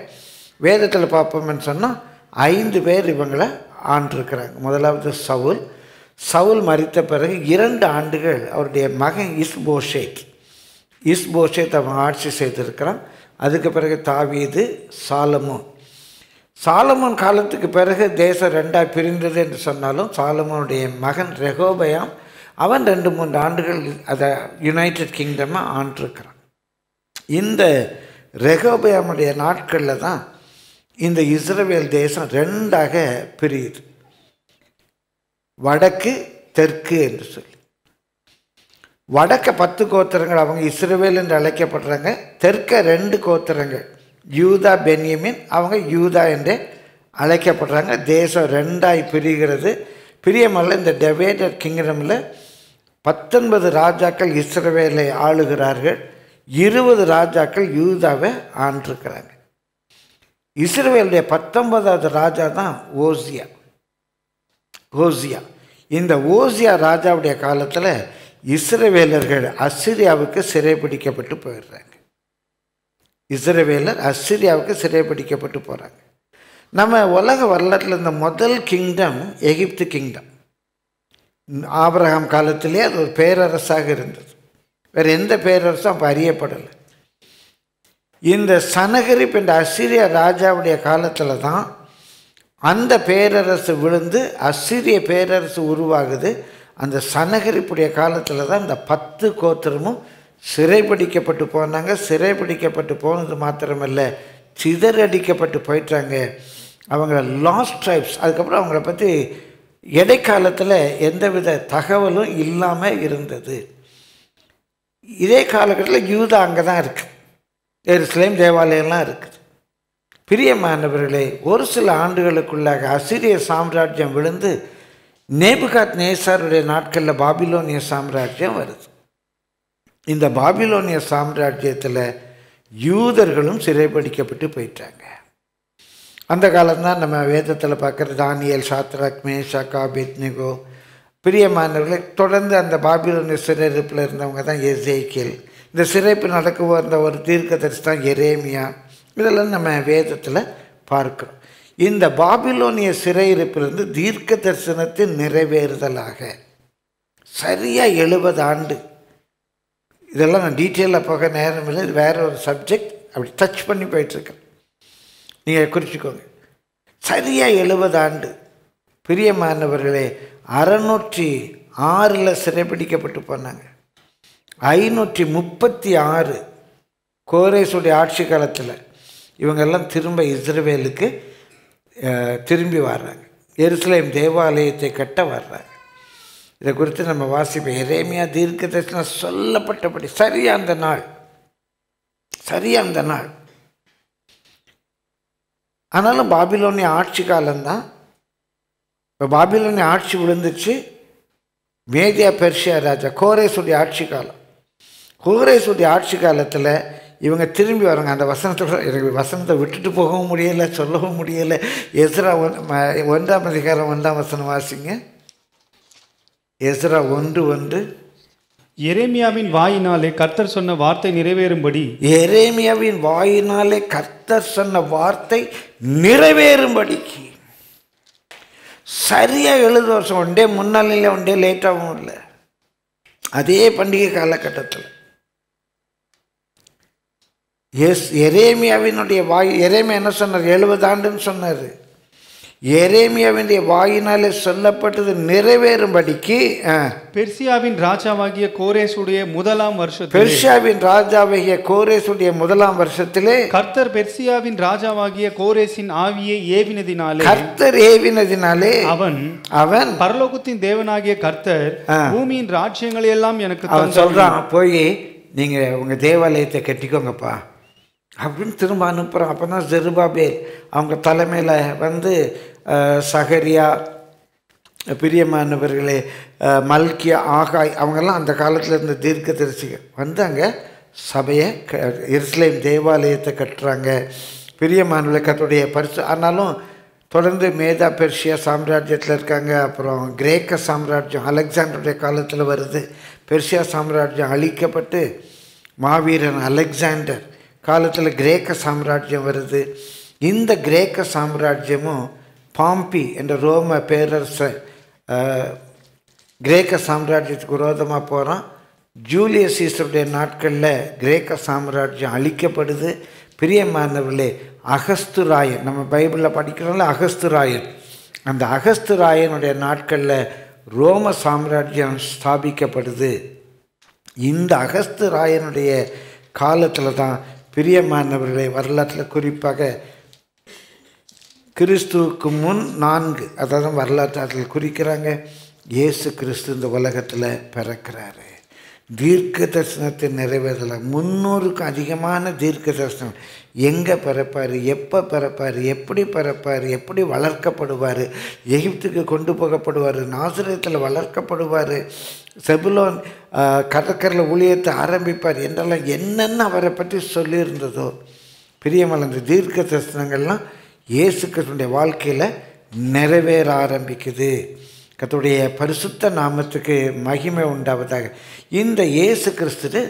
வேதத்தில் பார்ப்போம்னு சொன்னால் ஐந்து பேர் இவங்களை ஆண்டிருக்கிறாங்க. முதலாவது சவுல். சவுல் மறித்த பிறகு இரண்டு ஆண்டுகள் அவருடைய மகன் இஸ்போஷேத் இஸ்போஷேத் அவன் ஆட்சி செய்திருக்கிறான். அதுக்கு பிறகு தாவீது சாலமோன். சாலமோன் காலத்துக்கு பிறகு தேசம் ரெண்டாக பிரிந்தது என்று சொன்னாலும் சாலமோனுடைய மகன் ரெகோபயாம் அவன் ரெண்டு மூன்று ஆண்டுகள் அதை யுனைடெட் கிங்டமை ஆண்டிருக்கிறான். இந்த ரெகோபயாமுடைய நாட்களில் தான் இந்த இஸ்ரேல் தேசம் ரெண்டாக பிரியுது. வடக்கு தெற்கு என்று சொல்லி. வடக்க பத்து கோத்திரங்கள் அவங்க இஸ்ரேல் என்று அழைக்கப்படுறாங்க தெற்க ரெண்டு கோத்திரங்கள். யூதா பென்யமின் அவங்க யூதா என்று அழைக்கப்படுறாங்க. தேசம் ரெண்டாய் பிரிகிறது. பிரியமல்ல இந்த டெவேடட் கிங்டமில் பத்தொன்பது ராஜாக்கள் இஸ்ரவேலை ஆளுகிறார்கள். இருபது ராஜாக்கள் யூதாவை ஆண்டிருக்கிறாங்க இஸ்ரேலுடைய பத்தொன்பதாவது ராஜா தான் ஓசியா. ஓசியா. இந்த ஓசியா ராஜாவுடைய காலத்தில் இஸ்ரவேலர்கள் அசிரியாவுக்கு சிறைபிடிக்கப்பட்டு போயிடுறாங்க. இஸ்ரவேலர் அஸ்ரியாவுக்கு சிறைபிடிக்கப்பட்டு போகிறாங்க நம்ம உலக வரலாற்றில் இந்த முதல் கிங்டம் எகிப்து கிங்டம் ஆபிரகாம் காலத்திலே அது ஒரு பேரரசாக இருந்தது. வேறு எந்த பேரரசும் அப்போ அறியப்படலை. இந்த சனகரிப் என்ற அசிரிய ராஜாவுடைய காலத்தில் தான் அந்த பேரரசு விழுந்து அசிரிய பேரரசு உருவாகுது. அந்த சனகரிப்புடைய காலத்தில் தான் இந்த பத்து கோத்திரமும் சிறைபிடிக்கப்பட்டு போனாங்க. சிறைபிடிக்கப்பட்டு போனது மாத்திரமல்ல சிதறடிக்கப்பட்டு போயிட்டாங்க. அவங்க லாஸ்ட் ட்ரைப்ஸ் அதுக்கப்புறம் அவங்கள பற்றி இடைக்காலத்தில் எந்தவித தகவலும் இல்லாமல் இருந்தது. இதே காலகட்டத்தில் யூதா அங்கே தான் இருக்குது எருசலேம் தேவாலயம்லாம் இருக்குது பிரியமானவர்களே ஒரு சில ஆண்டுகளுக்குள்ளாக அசிரிய சாம்ராஜ்யம் விழுந்து நேபுகாத் நேசாருடைய நாட்களில் பாபிலோனிய சாம்ராஜ்யம் வருது. இந்த பாபிலோனிய சாம்ராஜ்யத்தில் யூதர்களும் சிறைப்பிடிக்கப்பட்டு போயிட்டாங்க. அந்த காலம்தான் நம்ம வேதத்தில் பார்க்குற தானியல் சாத்ராக் மேஷாக்கா பெத்னிகோ பிரியமானவர்களை தொடர்ந்து அந்த பாபிலோனிய சிறையிருப்பில் இருந்தவங்க தான் எசேக்கியல். இந்த சிறைப்பு நடக்க வந்த ஒரு தீர்க்கதரிசி தான் எரேமியா. இதெல்லாம் நம்ம வேதத்தில் பார்க்குறோம். இந்த பாபிலோனிய சிறையிருப்பிலிருந்து தீர்க்க தரிசனத்தின் நிறைவேறுதலாக சரியாக எழுபது ஆண்டு இதெல்லாம் நான் டீட்டெயிலாக போக நேரம் இல்லை. இது வேற ஒரு சப்ஜெக்ட் அப்படி டச் பண்ணி போயிட்டுருக்கேன். நீங்கள் குறிச்சிக்கோங்க. சரியாக எழுபது ஆண்டு. பிரியமானவர்களே அறநூற்றி ஆறில் சிறைப்பிடிக்கப்பட்டு போனாங்க. ஐநூற்றி முப்பத்தி ஆறு கோரேசுடைய ஆட்சி காலத்தில் இவங்கெல்லாம் திரும்ப இஸ்ரவேலுக்கு திரும்பி வர்றாங்க. எருசலேம் தேவாலயத்தை கட்ட வர்றாங்க. இதை குறித்து நம்ம வாசிப்போம். எரேமியா தீர்க்க தரிசனம் சொல்லப்பட்டபடி சரியா அந்த நாள். சரியா அந்த நாள். ஆனாலும் பாபிலோனிய ஆட்சி காலம்தான். இப்போ பாபிலோனிய ஆட்சி விழுந்துச்சு. மேதியா பெர்ஷியா ராஜா கோரேசுடைய ஆட்சி காலம். கோரேசுடைய ஆட்சி காலத்தில் இவங்க திரும்பி வராங்க. அந்த வசனத்தோட எனக்கு வசனத்தை விட்டுட்டு போகவும் முடியலை சொல்லவும் முடியலை. எதிராக ஒன் ஒன்றாம் அதிகாரம் ஒன்றாம் வசனம் வாசிங்க. எஸ்ரா ஒன்று ஒன்று. எரேமியாவின் வாயினாலே கர்த்தர் சொன்ன வார்த்தை நிறைவேறும்படி எரேமியாவின் வாயினாலே கர்த்தர் சொன்ன வார்த்தை நிறைவேறும்படிக்கு சரியாக எழுது வருஷம் ஒன்றே முன்னால் இல்லை ஒன்றே லேட்டாகவும் இல்லை. அதே பண்டிகை காலகட்டத்தில். எஸ் எரேமியாவினுடைய வாய் எரேமியா என்ன சொன்னார்? எழுபது ஆண்டுன்னு சொன்னார். எரேமியாவினுடைய வாயினாலே சொல்லப்பட்டது நிறைவேறும்படிக்கு பெர்சியாவின் ராஜாவாகிய கோரேசுடைய முதலாம் வருஷத்தில் பெர்ஷியாவின் ராஜாவாகிய கோரேசுடைய முதலாம் வருஷத்திலே கர்த்தர் பெர்சியாவின் ராஜாவாகிய கோரேசின் ஆவியை ஏவினதினாலே கர்த்தர் ஏவினதினாலே அவன் அவன் பரலோகத்தின் தேவனாகிய கர்த்தர். பூமியின் ராஜ்யங்களை எல்லாம் எனக்கு அவன் சொல்றான் போய் நீங்க உங்க தேவாலயத்தை கட்டிக்கோங்கப்பா அப்படின்னு திரும்ப அனுப்புகிறான் அப்போ தான் ஜெருபாபேல் அவங்க தலைமையில் வந்து அஹ், சகரியா பிரியமானவர்களே மல்கியா ஆகாய் அவங்கெல்லாம் அந்த காலத்தில் இருந்த தீர்க்க தரிசிக வந்து அங்கே சபையை க எருசலேம் தேவாலயத்தை கட்டுறாங்க. பிரியமானவர்களே கத்துடைய பரிசு. ஆனாலும் தொடர்ந்து மேதா பெர்ஷியா சாம்ராஜ்யத்தில் இருக்காங்க. அப்புறம் கிரேக்க சாம்ராஜ்யம் அலெக்சாண்டருடைய காலத்தில் வருது. பெர்ஷியா சாம்ராஜ்யம் அழிக்கப்பட்டு மாவீரன் அலெக்சாண்டர் காலத்தில் கிரேக்க சாம்ராஜ்யம் வருது. இந்த கிரேக்க சாம்ராஜ்யமும் பாம்பி என்ற ரோம பேரரசை கிரேக்க சாம்ராஜ்யத்துக்கு விரோதமாக போகிறான் ஜூலியஸ் சீசருடைய நாட்களில் கிரேக்க சாம்ராஜ்யம் அழிக்கப்படுது. பிரியமானவர்களே அகஸ்துராயன் நம்ம பைபிளில் படிக்கிறோம்ல அகஸ்துராயன் அந்த அகஸ்துராயனுடைய நாட்களில் ரோம சாம்ராஜ்யம் ஸ்தாபிக்கப்படுது. இந்த அகஸ்து ராயனுடைய காலத்தில் தான் பிரியமானவர்களை வரலாற்றில் குறிப்பாக கிறிஸ்துவுக்கு முன் நான்கு அதாவது வரலாற்றாற்றில் குறிக்கிறாங்க. இயேசு கிறிஸ்து இந்த உலகத்தில் பிறக்கிறாரு. தீர்க்க தரிசனத்தை நிறைவேறல. முன்னூறுக்கும் அதிகமான தீர்க்க தரிசனம். எங்கே பிறப்பார் எப்போ பிறப்பார் எப்படி பிறப்பார் எப்படி வளர்க்கப்படுவார் எகிப்துக்கு கொண்டு போகப்படுவார் நாசிரியத்தில் வளர்க்கப்படுவார் செபுலோன் கடற்கரையில் ஊழியத்தை ஆரம்பிப்பார் என்றெல்லாம் என்னென்ன அவரை பற்றி சொல்லியிருந்ததோ பிரியமலை அந்த தீர்க்க தரிசனங்கள்லாம் இயேசு கிருஷ்ணனுடைய வாழ்க்கையில் நிறைவேற ஆரம்பிக்குது. கத்துடைய பரிசுத்த நாமத்துக்கு மகிமை உண்டாவதாக. இந்த இயேசு கிறிஸ்து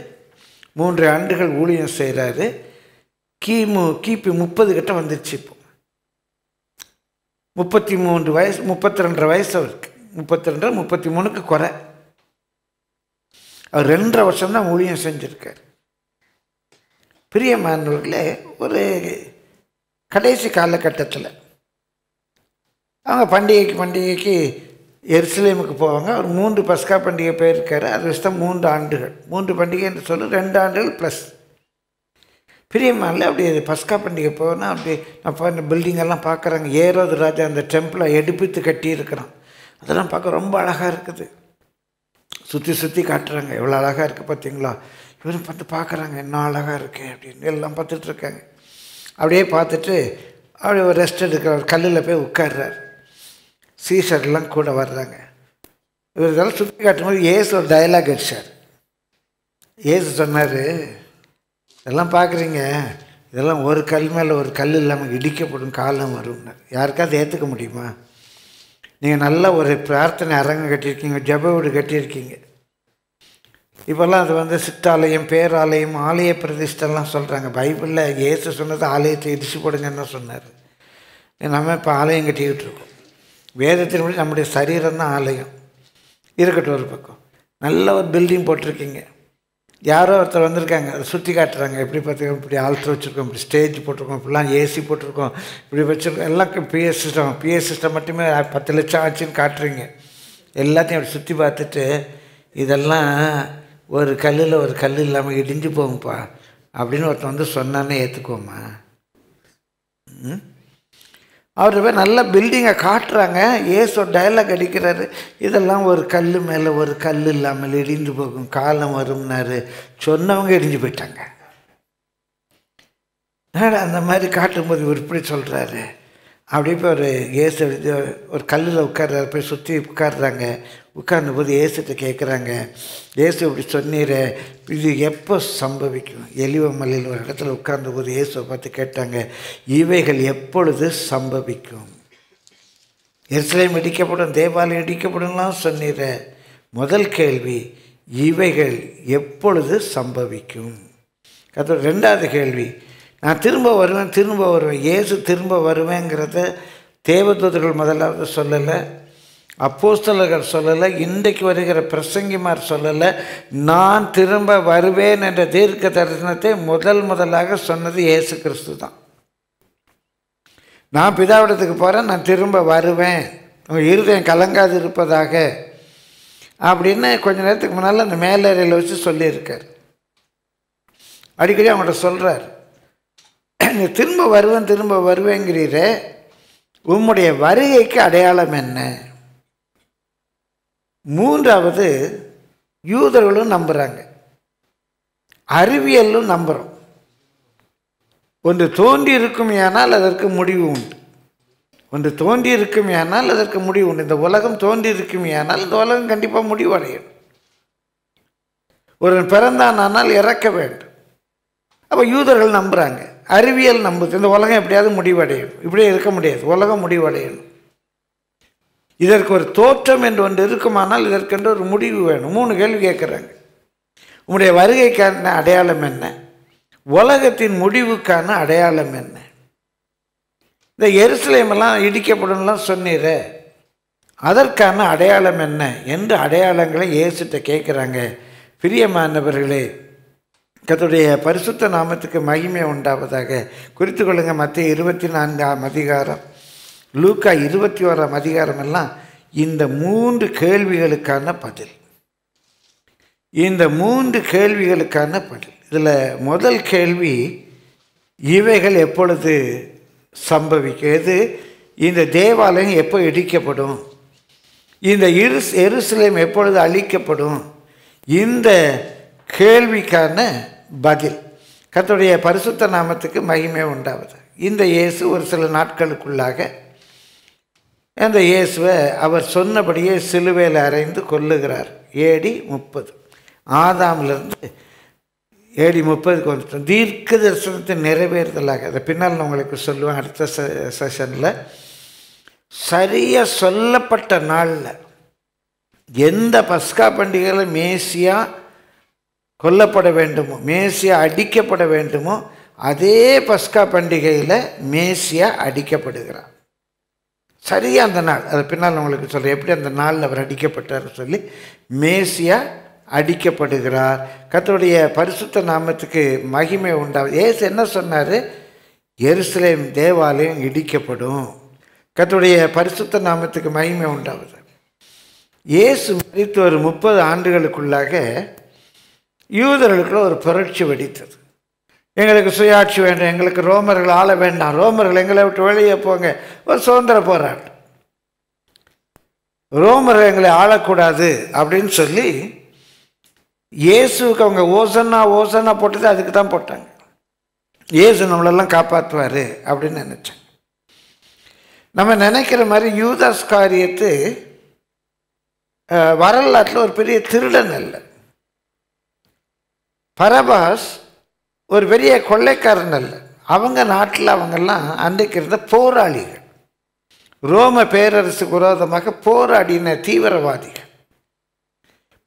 மூன்று ஆண்டுகள் ஊழியம் செய்கிறாரு கிமு கிபி முப்பது கிட்ட வந்துருச்சு இப்போ. முப்பத்தி மூன்று வயசு முப்பத்தி ரெண்டரை வயசு அவருக்கு. முப்பத்தி ரெண்டு முப்பத்தி மூணுக்கு குறை. அவர் ரெண்டரை வருஷம் தான் ஊழியம் செஞ்சுருக்கார். பிரியமானவர்களே ஒரு கடைசி காலகட்டத்தில் அவங்க பண்டிகைக்கு பண்டிகைக்கு எருசலேமுக்கு போவாங்க. அவர் மூன்று பஸ்கா பண்டிகை போயிருக்காரு. அது வச்சு மூன்று ஆண்டுகள். மூன்று பண்டிகை என்று சொல்லி ரெண்டு ஆண்டுகள் ப்ளஸ் பிரியமானில் அப்படி பஸ்கா பண்டிகை போனால் அப்படி நான் இந்த பில்டிங்கெல்லாம் பார்க்குறாங்க. ஏரோது ராஜா அந்த டெம்பிளை எடுப்பித்து கட்டியிருக்கிறான். அதெல்லாம் பார்க்க ரொம்ப அழகாக இருக்குது. சுற்றி சுற்றி காட்டுறாங்க. எவ்வளோ அழகாக இருக்குது பார்த்தீங்களா இவரும் பார்த்து பார்க்குறாங்க என்ன அழகாக இருக்குது அப்படின்னு எல்லாம் பார்த்துட்ருக்காங்க அப்படியே பார்த்துட்டு அப்படியே ஒரு ரெஸ்ட் எடுக்கிறார் கல்லில் போய் உட்கார்றார். சீசர்லாம் கூட வர்றாங்க. இவர் இதெல்லாம் சுற்றி காட்டும்போது ஏசு ஒரு டயலாக் அடிச்சார். ஏசு சொன்னார் இதெல்லாம் பார்க்குறீங்க. இதெல்லாம் ஒரு கல் மேலே ஒரு கல் இல்லாமல் இடிக்கப்படும் காலம் வரும்னார். யாருக்காவது ஏற்றுக்க முடியுமா? நீங்கள் நல்ல ஒரு பிரார்த்தனை அரங்கம் கட்டியிருக்கீங்க ஜப வீடு கட்டியிருக்கீங்க. இப்போல்லாம் அது வந்து சித்தாலயம் பேராலயம் ஆலய பிரதிஷ்டெல்லாம் சொல்கிறாங்க பைபிளில் ஏசு சொன்னது ஆலயத்தை இடிச்சு போடுங்கன்னு சொன்னார். நம்ம இப்போ ஆலயம் கட்டிக்கிட்டு இருக்கோம். வேதத்தின்படி நம்முடைய சரீரம் தான் ஆலயம். இருக்கட்டும் ஒரு பக்கம். நல்ல ஒரு பில்டிங் போட்டிருக்கீங்க. யாரோ ஒருத்தர் வந்திருக்காங்க அதை சுற்றி காட்டுறாங்க. எப்படி பார்த்தீங்கன்னா இப்படி ஆல்ட்ரு வச்சுருக்கோம் இப்படி ஸ்டேஜ் போட்டிருக்கோம் இப்படிலாம் ஏசி போட்டிருக்கோம் இப்படி வச்சுருக்கோம். எல்லாம் பிஎஸ் சிஸ்டம் பிஎஸ் சிஸ்டம் மட்டுமே பத்து லட்சம் ஆச்சுன்னு காட்டுறீங்க. எல்லாத்தையும் அப்படி சுற்றி பார்த்துட்டு இதெல்லாம் ஒரு கல்லில் ஒரு கல் இல்லாமல் இடிஞ்சு போகும்ப்பா. அப்படின்னு ஒருத்தன் வந்து சொன்னானே ஏற்றுக்குவோமா ம்? அவர் போய் நல்ல பில்டிங்கை காட்டுறாங்க. ஏசோ டைலாக் அடிக்கிறாரு. இதெல்லாம் ஒரு கல் மேலே ஒரு கல் இல்லாமல் இடிந்து போகும். காலம் வரும்னாரு. சொன்னவங்க இடிஞ்சு போயிட்டாங்க. அந்த மாதிரி காட்டும்போது இவர் இப்படி சொல்கிறாரு அப்படியே போய் ஒரு ஏசு இது ஒரு கல்லில் உட்கார்றாரு போய் சுற்றி உட்காடுறாங்க உட்கார்ந்த போது ஏசுகிட்ட கேட்குறாங்க ஏசு இப்படி சொன்னீர் இது எப்போ சம்பவிக்கும்? எலிவ மலையில் ஒரு இடத்துல உட்கார்ந்தபோது இயேசுவை பார்த்து கேட்டாங்க இவைகள் எப்பொழுது சம்பவிக்கும்? எரிசலையும் இடிக்கப்படும் தேவாலயம் இடிக்கப்படும்லாம் சொன்னீர. முதல் கேள்வி இவைகள் எப்பொழுது சம்பவிக்கும்? அது ரெண்டாவது கேள்வி நான் திரும்ப வருவேன் திரும்ப வருவேன். ஏசு திரும்ப வருவேங்கிறத தேவதூதர்கள் முதலாவது சொல்லலை அப்போஸ்தலர்கள் சொல்லலை இன்றைக்கு வருகிற பிரசங்கிமார் சொல்லலை நான் திரும்ப வருவேன் என்ற தீர்க்க தரிசனத்தை முதல் முதலாக சொன்னது இயேசு கிறிஸ்து தான். நான் பிதாவிடத்துக்கு போகிறேன் நான் திரும்ப வருவேன். உங்கள் இருதயம் கலங்காது இருப்பதாக அப்படின்னு கொஞ்ச நேரத்துக்கு முன்னால் அந்த மேலறையில் வச்சு சொல்லியிருக்கார். அடிக்கடி அவங்கள்ட்ட சொல்கிறார் திரும்ப வருவேன் திரும்ப வருவேங்கிறீர உம்முடைய வருகைக்கு அடையாளம் என்ன? மூன்றாவது யூதர்களும் நம்புகிறாங்க அறிவியலும் நம்புகிறோம் ஒன்று தோன்றி இருக்கும் அதற்கு முடிவு உண்டு. ஒன்று தோன்றி இருக்குமேயானால் அதற்கு முடிவு உண்டு. இந்த உலகம் தோன்றி இருக்குமேயானால் இந்த உலகம் கண்டிப்பாக முடிவடையும். ஒருவன் பிறந்தான் ஆனால் இறக்க வேண்டும். அப்போ யூதர்கள் நம்புகிறாங்க அறிவியல் நம்புது. இந்த உலகம் எப்படியாவது முடிவடையும். இப்படியே இருக்க முடியாது. உலகம் முடிவடையணும். இதற்கு ஒரு தோற்றம் என்று ஒன்று இருக்குமானால் இதற்கென்று ஒரு முடிவு வேணும். மூணு கேள்வி கேட்குறாங்க. உங்களுடைய வருகைக்கான அடையாளம் என்ன? உலகத்தின் முடிவுக்கான அடையாளம் என்ன? இந்த எருசலேமெல்லாம் இடிக்கப்படும்லாம் சொன்னீர. அதற்கான அடையாளம் என்ன? என்று அடையாளங்களை ஏசிட்ட கேட்குறாங்க. பிரியமானவர்களே கத்துடைய பரிசுத்த நாமத்துக்கு மகிமை உண்டாவதாக. குறித்து கொள்ளுங்க மற்ற இருபத்தி நான்காம் அதிகாரம். லூக்கா இருபத்தி ஓராம் அதிகாரம் எல்லாம் இந்த மூன்று கேள்விகளுக்கான பதில். இந்த மூன்று கேள்விகளுக்கான பதில். இதில் முதல் கேள்வி இவைகள் எப்பொழுது சம்பவிக்கிறது இந்த தேவாலயம் எப்போ இடிக்கப்படும்? இந்த இரு எருசலேம் எப்பொழுது அழிக்கப்படும்? இந்த கேள்விக்கான பதில் கத்துடைய பரிசுத்த நாமத்துக்கு மகிமை உண்டாவது இந்த இயேசு ஒரு சில நாட்களுக்குள்ளாக அந்த இயேசுவை அவர் சொன்னபடியே சிலுவையில் அறைந்து கொல்லுகிறார். ஏடி முப்பது. ஆதாமிலிருந்து ஏடி முப்பதுக்கு வந்துட்டோம். தீர்க்க தரிசனத்தை நிறைவேறுதலாக. அதை பின்னால் நான் உங்களுக்கு சொல்லுவேன் அடுத்த செஷனில் சரியாக சொல்லப்பட்ட நாளில் எந்த பஸ்கா பண்டிகையில் மேசியாக கொல்லப்பட வேண்டுமோ மேசியா அடிக்கப்பட வேண்டுமோ அதே பஸ்கா பண்டிகையில் மேசியா அடிக்கப்படுகிறார். சரியாக அந்த நாள் அதை பின்னால் உங்களுக்கு சொல்கிறேன் எப்படி அந்த நாளில் அவர் அடிக்கப்பட்டார் சொல்லி மேசியா அடிக்கப்படுகிறார். கர்த்தருடைய பரிசுத்த நாமத்துக்கு மகிமை உண்டாகுது ஏசு என்ன சொன்னார்? எருசலேம் தேவாலயம் இடிக்கப்படும். கர்த்தருடைய பரிசுத்த நாமத்துக்கு மகிமை உண்டாகுது இயேசு மறித்து ஒரு முப்பது ஆண்டுகளுக்குள்ளாக யூதர்களுக்குள்ள ஒரு புரட்சி வெடித்தது. எங்களுக்கு சுயாட்சி வேண்டும் எங்களுக்கு ரோமர்கள் ஆள வேண்டாம் ரோமர்கள் எங்களை விட்டு வெளியே போங்க ஒரு சுதந்திர போராட்டம். ரோமர்கள் எங்களை ஆளக்கூடாது அப்படின்னு சொல்லி இயேசுக்கு அவங்க ஓசன்னா ஓசன்னா போட்டது அதுக்கு தான் போட்டாங்க. இயேசு நம்மளெல்லாம் காப்பாற்றுவார் அப்படின்னு நினச்சேன் நம்ம நினைக்கிற மாதிரி யூதாஸ் காரியத்து வரலாற்றில் ஒரு பெரிய திருடன் அல்ல. பரபாஸ் ஒரு பெரிய கொள்ளைக்காரன் அல்ல. அவங்க நாட்டில் அவங்கெல்லாம் அன்றைக்கு இருந்த போராளிகள். ரோம பேரரசுக்கு விரோதமாக போராடின தீவிரவாதிகள்.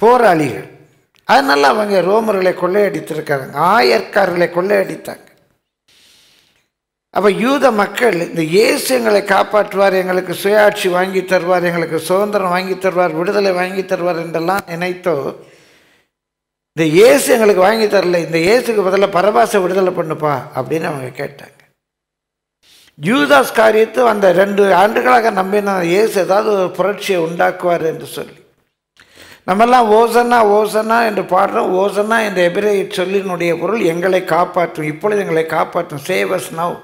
போராளிகள். அதனால் அவங்க ரோமர்களை கொள்ளையடித்திருக்காங்க. ஆயர்காரர்களை கொள்ளையடித்தாங்க. அப்போ யூத மக்கள் இந்த இயேசு எங்களை காப்பாற்றுவார் எங்களுக்கு சுயாட்சி வாங்கி தருவார் எங்களுக்கு சுதந்திரம் வாங்கி தருவார் விடுதலை வாங்கி தருவார் என்றெல்லாம் நினைத்தோ இந்த இயேசு எங்களுக்கு வாங்கி தரல இந்த இயேசுக்கு பதிலாக பரவாசை விடுதலை பண்ணுப்பா அப்படின்னு அவங்க கேட்டாங்க. யூதாஸ் காரியத்து அந்த ரெண்டு ஆண்டுகளாக நம்பின இயேசு ஏதாவது ஒரு புரட்சியை உண்டாக்குவார் என்று சொல்லி. நம்மெல்லாம் ஓசனா ஓசனா என்று பாடுறோம் ஓசனா என்ற எபிரேய சொல்லினுடைய பொருள் எங்களை காப்பாற்றும் இப்பொழுது எங்களை காப்பாற்றும். சேவஸ் நவ்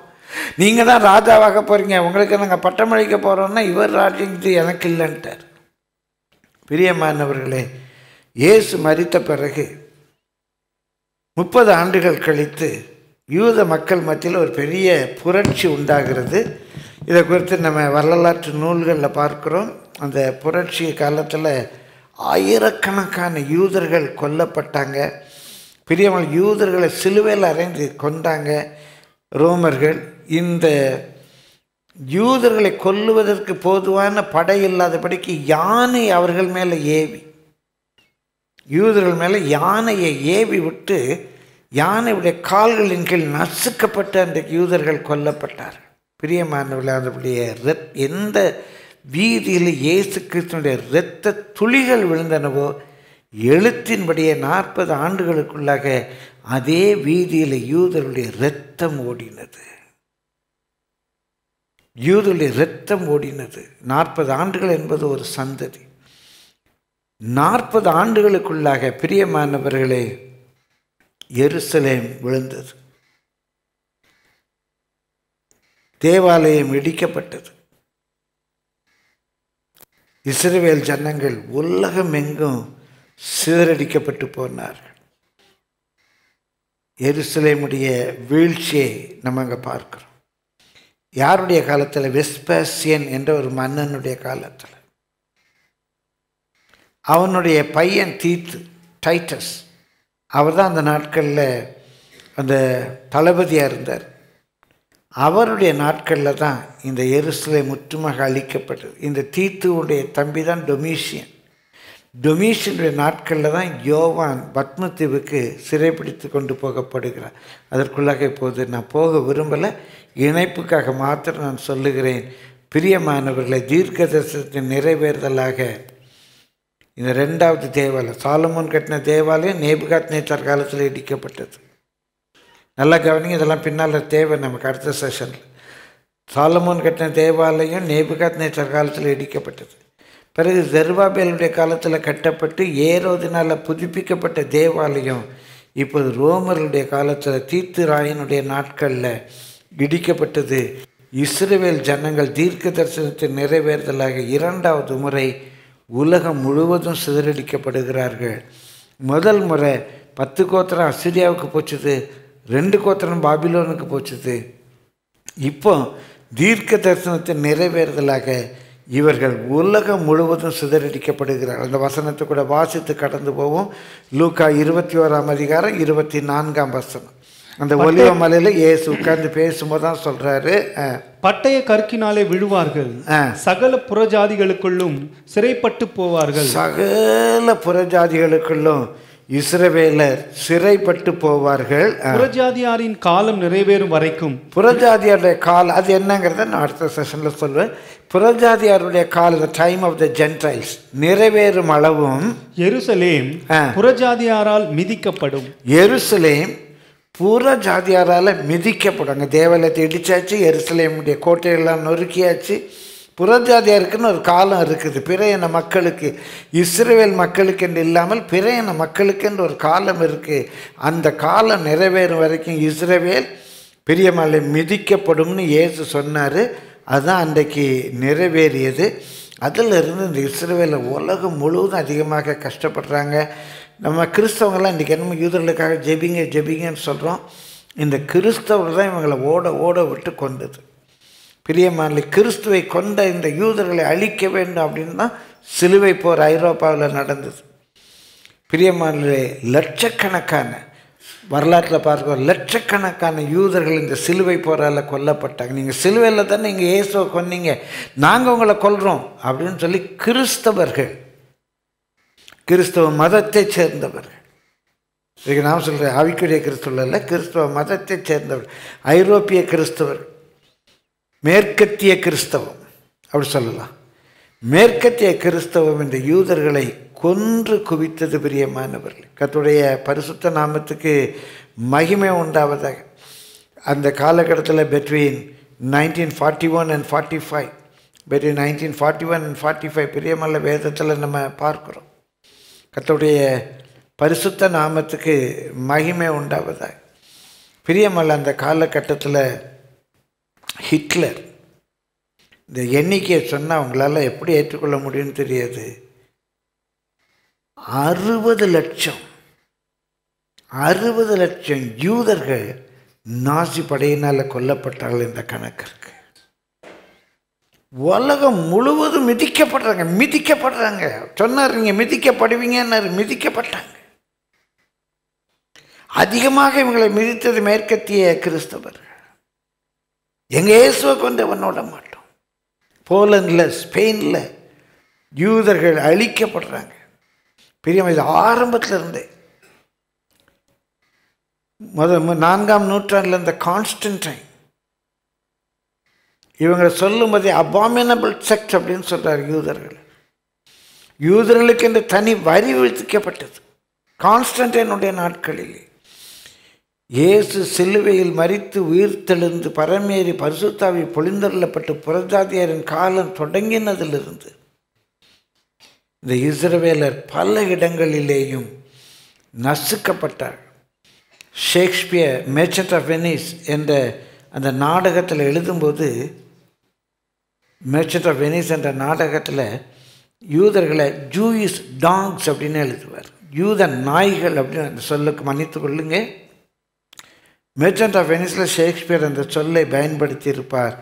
நீங்கள் தான் ராஜாவாக போகிறீங்க உங்களுக்கு நாங்கள் பட்டமளிக்க போகிறோம்னா இவர் ராஜ்யம் இது எனக்கு இல்லைன்ட்டார். பிரியமானவர்களே இயேசு மறித்த பிறகு முப்பது ஆண்டுகள் கழித்து யூத மக்கள் மத்தியில் ஒரு பெரிய புரட்சி உண்டாகிறது. இதை குறித்து நம்ம வரலாற்று நூல்களில் பார்க்குறோம். அந்த புரட்சி காலத்தில் ஆயிரக்கணக்கான யூதர்கள் கொல்லப்பட்டாங்க. பெரியவங்க யூதர்களை சிலுவையில் அறைந்து கொண்டாங்க ரோமர்கள். இந்த யூதர்களை கொல்லுவதற்கு போதுவான படை இல்லாதபடிக்கு யானை அவர்கள் மேலே ஏவி யூதர்கள் மேலே யானையை ஏவி விட்டு யானையுடைய கால்களின் கீழ் நசுக்கப்பட்ட அந்த யூதர்கள் கொல்லப்பட்டார் பிரியமானவர்களே அதனுடைய ரெத் எந்த வீதியில் இயேசு கிறிஸ்தனுடைய இரத்த துளிகள் விழுந்தனவோ எழுத்தின்படியே நாற்பது ஆண்டுகளுக்குள்ளாக அதே வீதியில் யூதருடைய இரத்தம் ஓடினது. யூதருடைய இரத்தம் ஓடினது. நாற்பது ஆண்டுகள் என்பது ஒரு சந்ததி. நாற்பது ஆண்டுகளுக்குள்ளாக பிரியமானவர்களே எருசலேம் விழுந்தது. தேவாலயம் இடிக்கப்பட்டது. இஸ்ரேல் ஜனங்கள் உலகம் எங்கும் சிதறடிக்கப்பட்டு போனார்கள். எருசலேமுடைய வீழ்ச்சியை நம்ம அங்கே பார்க்கிறோம். யாருடைய காலத்தில்? வெஸ்பேசியன் என்ற ஒரு மன்னனுடைய காலத்தில். அவனுடைய பையன் தீத்து டைட்டஸ். அவர் தான் அந்த நாட்களில் அந்த தளபதியாக இருந்தார். அவருடைய நாட்களில் தான் இந்த எருசலை முற்றுமாக அழிக்கப்பட்டது. இந்த தீத்துவுடைய தம்பி தான் டொமீஷியன் டொமீஷியனுடைய நாட்களில் தான் யோவான் பத்மதீவுக்கு சிறைப்பிடித்து கொண்டு போகப்படுகிறார். அதற்குள்ளாக இப்போது நான் போக விரும்பலை. இணைப்புக்காக மாத்திரம் நான் சொல்லுகிறேன். பிரியமானவர்களை தீர்க்க தரிசனத்தின் நிறைவேறுதலாக இந்த ரெண்டாவது தேவாலயம் சாலமோன் கட்டின தேவாலயம் நேபுகாத் நேத்தார் காலத்தில் இடிக்கப்பட்டது. நல்லா கவனிங்க இதெல்லாம் பின்னால் தேவை நமக்கு அடுத்த செஷனில் சாலமோன் கட்டின தேவாலயம் நேபுகாத் நேத்தார் காலத்தில் இடிக்கப்பட்டது. பிறகு ஜெர்வாபேலுடைய காலத்தில் கட்டப்பட்டு ஏரோதினால் புதுப்பிக்கப்பட்ட தேவாலயம் இப்போது ரோமருடைய காலத்தில் தீர்த்து ராயனுடைய நாட்களில் இடிக்கப்பட்டது. இஸ்ரேவேல் ஜனங்கள் தீர்க்க தரிசனத்தை நிறைவேறுதலாக இரண்டாவது முறை உலகம் முழுவதும் சிதறடிக்கப்படுகிறார்கள். முதல் முறை பத்து கோத்திரம் அசிரியாவுக்கு போச்சுது ரெண்டு கோத்திரம் பாபிலோனுக்கு போச்சுது. இப்போ தீர்க்க தரிசனத்தை நிறைவேறுதலாக இவர்கள் உலகம் முழுவதும் சிதறடிக்கப்படுகிறார். அந்த வசனத்தை கூட வாசித்து கடந்து போவோம். லூக்கா இருபத்தி ஓராம் அதிகாரம் இருபத்தி நான்காம் வசனம். அந்த ஒலிவ மலையில் இயேசு உட்கார்ந்து பேசும்போது தான் சொல்கிறாரு பட்டய கற்கினாலே விழுவார்கள். சகல புறஜாதிகளுக்குள்ளும் சிறைப்பட்டு போவார்கள். சகல புறஜாதிகளுக்குள்ளும் இஸ்ரவேலர் சிறைப்பட்டு போவார்கள். புறஜாதியாரின் காலம் நிறைவேறும் வரைக்கும். புறஜாதியாருடைய கால் அது என்னங்கிறத நான் அடுத்த செஷனில் சொல்வேன். புறஜாதியாருடைய கால் the time of the Gentiles நிறைவேறும் அளவும் எருசலேம். புறஜாதியாரால் மிதிக்கப்படும். எருசலேம் புற ஜாதியாரால் மிதிக்கப்படுவாங்க தேவாலயத்தை இடிச்சாச்சு எருசலேமுடைய கோட்டையெல்லாம் நொறுக்கியாச்சு. புறஜாதியாருக்குன்னு ஒரு காலம் இருக்குது. பிற இன மக்களுக்கு இஸ்ரேல் மக்களுக்கு என்று இல்லாமல் பிற இன ஒரு காலம் இருக்குது அந்த காலம் நிறைவேறும் வரைக்கும் இஸ்ரேவேல் பெரியமலை மிதிக்கப்படும்னு இயேசு சொன்னார். அதுதான் அன்றைக்கு நிறைவேறியது. அதிலிருந்து இந்த இஸ்ரேவேலில் உலகம் முழுவதும் அதிகமாக கஷ்டப்படுறாங்க. நம்ம கிறிஸ்தவங்களாம் இன்றைக்கி என்னமோ யூதர்களுக்காக ஜெபிங்க ஜெபிங்கன்னு சொல்கிறோம் இந்த கிறிஸ்தவர்கள் தான் இவங்களை ஓட ஓட விட்டு கொண்டது பிரியமான கிறிஸ்துவை கொண்ட இந்த யூதர்களை அழிக்க வேண்டும் அப்படின்னு தான் சிலுவை போர் ஐரோப்பாவில் நடந்தது. பிரியமான லட்சக்கணக்கான வரலாற்றில் பார்க்க லட்சக்கணக்கான யூதர்கள் இந்த சிலுவை போரால் கொல்லப்பட்டாங்க. நீங்கள் சிலுவையில் தானே நீங்கள் இயேசுவை கொன்னீங்க. நாங்கள் உங்களை கொல்கிறோம் அப்படின்னு சொல்லி கிறிஸ்தவர்கள் கிறிஸ்தவ மதத்தைச் சேர்ந்தவர்கள். இதுக்கு நான் சொல்கிறேன் ஆவிக்குரிய கிறிஸ்தவர்கள் அல்ல கிறிஸ்தவ மதத்தைச் சேர்ந்தவர் ஐரோப்பிய கிறிஸ்தவர் மேற்கத்திய கிறிஸ்தவம் அப்படி சொல்லலாம். மேற்கத்திய கிறிஸ்தவம் இந்த யூதர்களை கொன்று குவித்தது பிரியமானவர்கள். கத்துடைய பரிசுத்த நாமத்துக்கு மகிமை உண்டாவதாக. அந்த காலகட்டத்தில் between nineteen forty one and forty five between nineteen forty one and forty five பிரியமல்ல வேதத்தில் நம்ம பார்க்குறோம். கத்தோடைய பரிசுத்த நாமத்துக்கு மகிமை உண்டாவதாக. பிரியமல்ல அந்த காலகட்டத்தில் ஹிட்லர் இந்த எண்ணிக்கையை சொன்னால் அவங்களால எப்படி ஏற்றுக்கொள்ள முடியும்னு தெரியாது. அறுபது லட்சம் அறுபது லட்சம் யூதர்கள் நாசி படையினால் கொல்லப்பட்டார்கள் இந்த இருக்குது உலகம் முழுவதும் மிதிக்கப்படுறாங்க மிதிக்கப்படுறாங்க. சொன்னார் நீங்கள் மிதிக்கப்படுவீங்கன்னாரு மிதிக்கப்பட்டாங்க. அதிகமாக இவங்களை மிதித்தது மேற்கத்திய கிறிஸ்தவர். எங்கள் இயேசுவை கொண்டு விட மாட்டோம் போலண்டில் ஸ்பெயினில் யூதர்கள் அழிக்கப்படுறாங்க. பெரிய இது ஆரம்பத்தில் இருந்தே முத நான்காம் நூற்றாண்டில் இந்த கான்ஸ்டன்டைன் இவங்களை சொல்லும்போதே அபாமினபிள் செக்ட் அப்படின்னு சொல்கிறார் யூதர்கள். யூதர்களுக்கு இந்த தனி வரி விதிக்கப்பட்டது. கான்ஸ்டன்டைனுடைய நாட்களிலே. இயேசு சிலுவையில் மறித்து உயிர்த்தெழுந்து பரமேறி பரிசுத்தாவி பொழிந்தள்ளப்பட்டு புறஜாதியாரின் காலம் தொடங்கினதிலிருந்து இந்த இஸ்ரவேலர் பல இடங்களிலேயும் நசுக்கப்பட்டார். ஷேக்ஸ்பியர் மேர்ச்சன்ட் ஆஃப் வெனிஸ் என்ற அந்த நாடகத்தில் எழுதும்போது மெர்ச்சன்ட் ஆஃப் வெனிஸ் என்ற நாடகத்தில் யூதர்களை ஜூயிஸ் டாங்ஸ் அப்படின்னு எழுதுவார். யூத நாய்கள் அப்படின்னு அந்த சொல்லுக்கு மன்னித்து கொள்ளுங்க. மெர்ச்சன்ட் ஆஃப் வெனிஸில் ஷேக்ஸ்பியர் அந்த சொல்லை பயன்படுத்தி இருப்பார்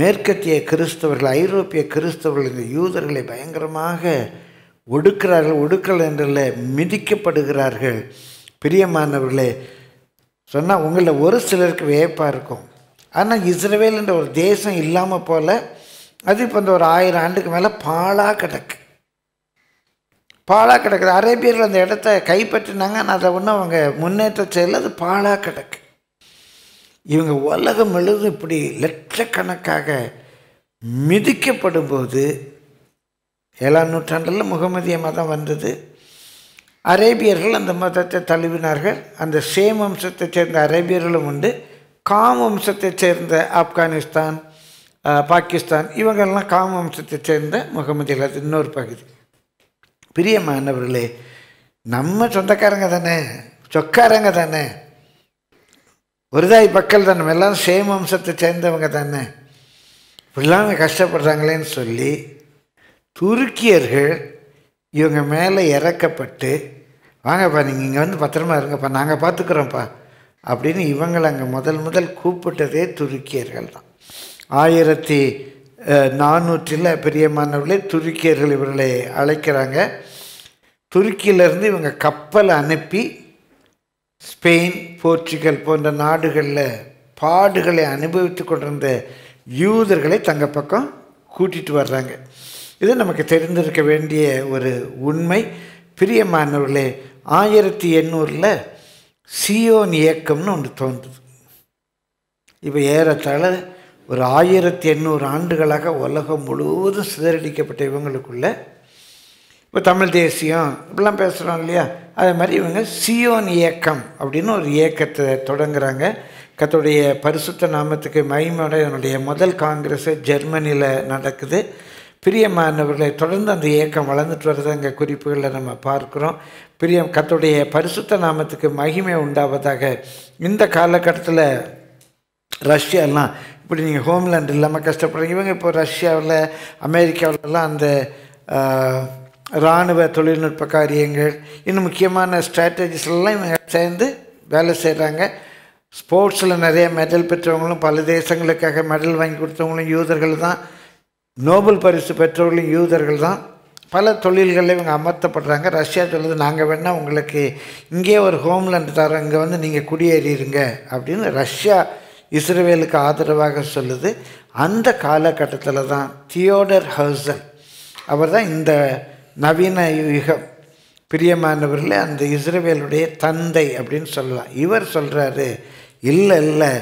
மேற்கத்திய கிறிஸ்தவர்கள் ஐரோப்பிய கிறிஸ்தவர்கள் இந்த யூதர்களை பயங்கரமாக ஒடுக்கிறார்கள். ஒடுக்கல் என்றில் மிதிக்கப்படுகிறார்கள். பிரியமானவர்களே சொன்னால் உங்களில் ஒரு சிலருக்கு வியப்பாக இருக்கும். ஆனால் இஸ்ரேல் என்ற ஒரு தேசம் இல்லாமல் போல் அது இப்போ இந்த ஒரு ஆயிரம் ஆண்டுக்கு மேலே பாழாக கிடக்கு. பாழாக கிடக்குது. அரேபியர்கள் அந்த இடத்த கைப்பற்றினாங்க. ஆனால் அதை ஒன்றும் அவங்க முன்னேற்றம் செயல் அது பாழாக கிடக்கு. இவங்க உலகம் முழுவதும் இப்படி லட்சக்கணக்காக மிதிக்கப்படும் போது ஏழாம் நூற்றாண்டில் முகமதிய மதம் வந்தது. அரேபியர்கள் அந்த மதத்தை தழுவினார்கள். அந்த சேம் வம்சத்தைச் சேர்ந்த அரேபியர்களும் உண்டு. காம் வம்சத்தைச் சேர்ந்த ஆப்கானிஸ்தான் பாகிஸ்தான் இவங்கெல்லாம் காம் சேர்ந்த முகமதியர்கள் அது இன்னொரு பகுதி. பிரியமானவர்களே நம்ம சொந்தக்காரங்க தானே சொக்காரங்க தானே. ஒருதாய் மக்கள் தான் நம்ம எல்லாம் சேம் வம்சத்தை சேர்ந்தவங்க தானே. இப்படிலாம் கஷ்டப்படுறாங்களேன்னு சொல்லி துருக்கியர்கள் இவங்க மேலே இறக்கப்பட்டு வாங்கப்பா நீங்கள் இங்கே வந்து பத்திரமா இருங்கப்பா நாங்கள் பார்த்துக்குறோம்ப்பா அப்படின்னு இவங்களை அங்கே முதல் முதல் கூப்பிட்டதே துருக்கியர்கள் தான். ஆயிரத்தி நானூற்றில் பிரியமானவர்களே துருக்கியர்கள் இவர்களை அழைக்கிறாங்க. துருக்கியிலேருந்து இவங்க கப்பலை அனுப்பி ஸ்பெயின் போர்ச்சுகல் போன்ற நாடுகளில் பாடுகளை அனுபவித்து கொண்டிருந்த யூதர்களை தங்க பக்கம் கூட்டிகிட்டு வர்றாங்க. இது நமக்கு தெரிந்திருக்க வேண்டிய ஒரு உண்மை. பிரியமானவர்களே ஆயிரத்தி எண்ணூறில் சியோன் இயக்கம்னு ஒன்று தோன்றுது. இப்போ ஏறத்தாழ ஒரு ஆயிரத்தி எண்ணூறு ஆண்டுகளாக உலகம் முழுவதும் சிதறடிக்கப்பட்ட இவங்களுக்குள்ள இப்போ தமிழ் தேசியம் இப்படிலாம் பேசுகிறோம் இல்லையா? அதே மாதிரி இவங்க சியோன் இயக்கம் அப்படின்னு ஒரு இயக்கத்தை தொடங்குறாங்க. கத்துடைய பரிசுத்த நாமத்துக்கு மகிமையோட என்னுடைய முதல் காங்கிரஸ் ஜெர்மனியில் நடக்குது. பிரியமானவர்களை தொடர்ந்து அந்த இயக்கம் வளர்ந்துட்டு வருது. அங்கே குறிப்புகளில் நம்ம பார்க்குறோம். பிரியம் கத்துடைய பரிசுத்த நாமத்துக்கு மகிமை உண்டாவதாக இந்த காலகட்டத்தில் ரஷ்யாலாம் இப்படி நீங்கள் ஹோம்லேண்ட் இல்லாமல் கஷ்டப்படுறீங்க இவங்க இப்போ ரஷ்யாவில் அமெரிக்காவிலலாம் அந்த இராணுவ தொழில்நுட்ப காரியங்கள் இன்னும் முக்கியமான ஸ்ட்ராட்டஜிஸ்லாம் இவங்க சேர்ந்து வேலை செய்கிறாங்க ஸ்போர்ட்ஸில் நிறைய மெடல் பெற்றவங்களும் பல தேசங்களுக்காக மெடல் வாங்கி கொடுத்தவங்களும் யூதர்கள் தான். நோபல் பரிசு பெற்றவர்களும் யூதர்கள் தான். பல தொழில்களில் இவங்க அமர்த்தப்படுறாங்க. ரஷ்யா சொல்லுது நாங்கள் வேணால் உங்களுக்கு இங்கே ஒரு ஹோம்லேண்ட் தரோம். இங்கே வந்து நீங்கள் குடியேறிடுங்க அப்படின்னு ரஷ்யா இஸ்ரேலுக்கு ஆதரவாக சொல்லுது. அந்த காலகட்டத்தில் தான் தியோடர் ஹர்சல் அவர் தான் இந்த நவீன யுகம். பிரியமானவர்களே அந்த இஸ்ரவேலுடைய தந்தை அப்படின்னு சொல்லலாம். இவர் சொல்கிறாரு இல்லை இல்லை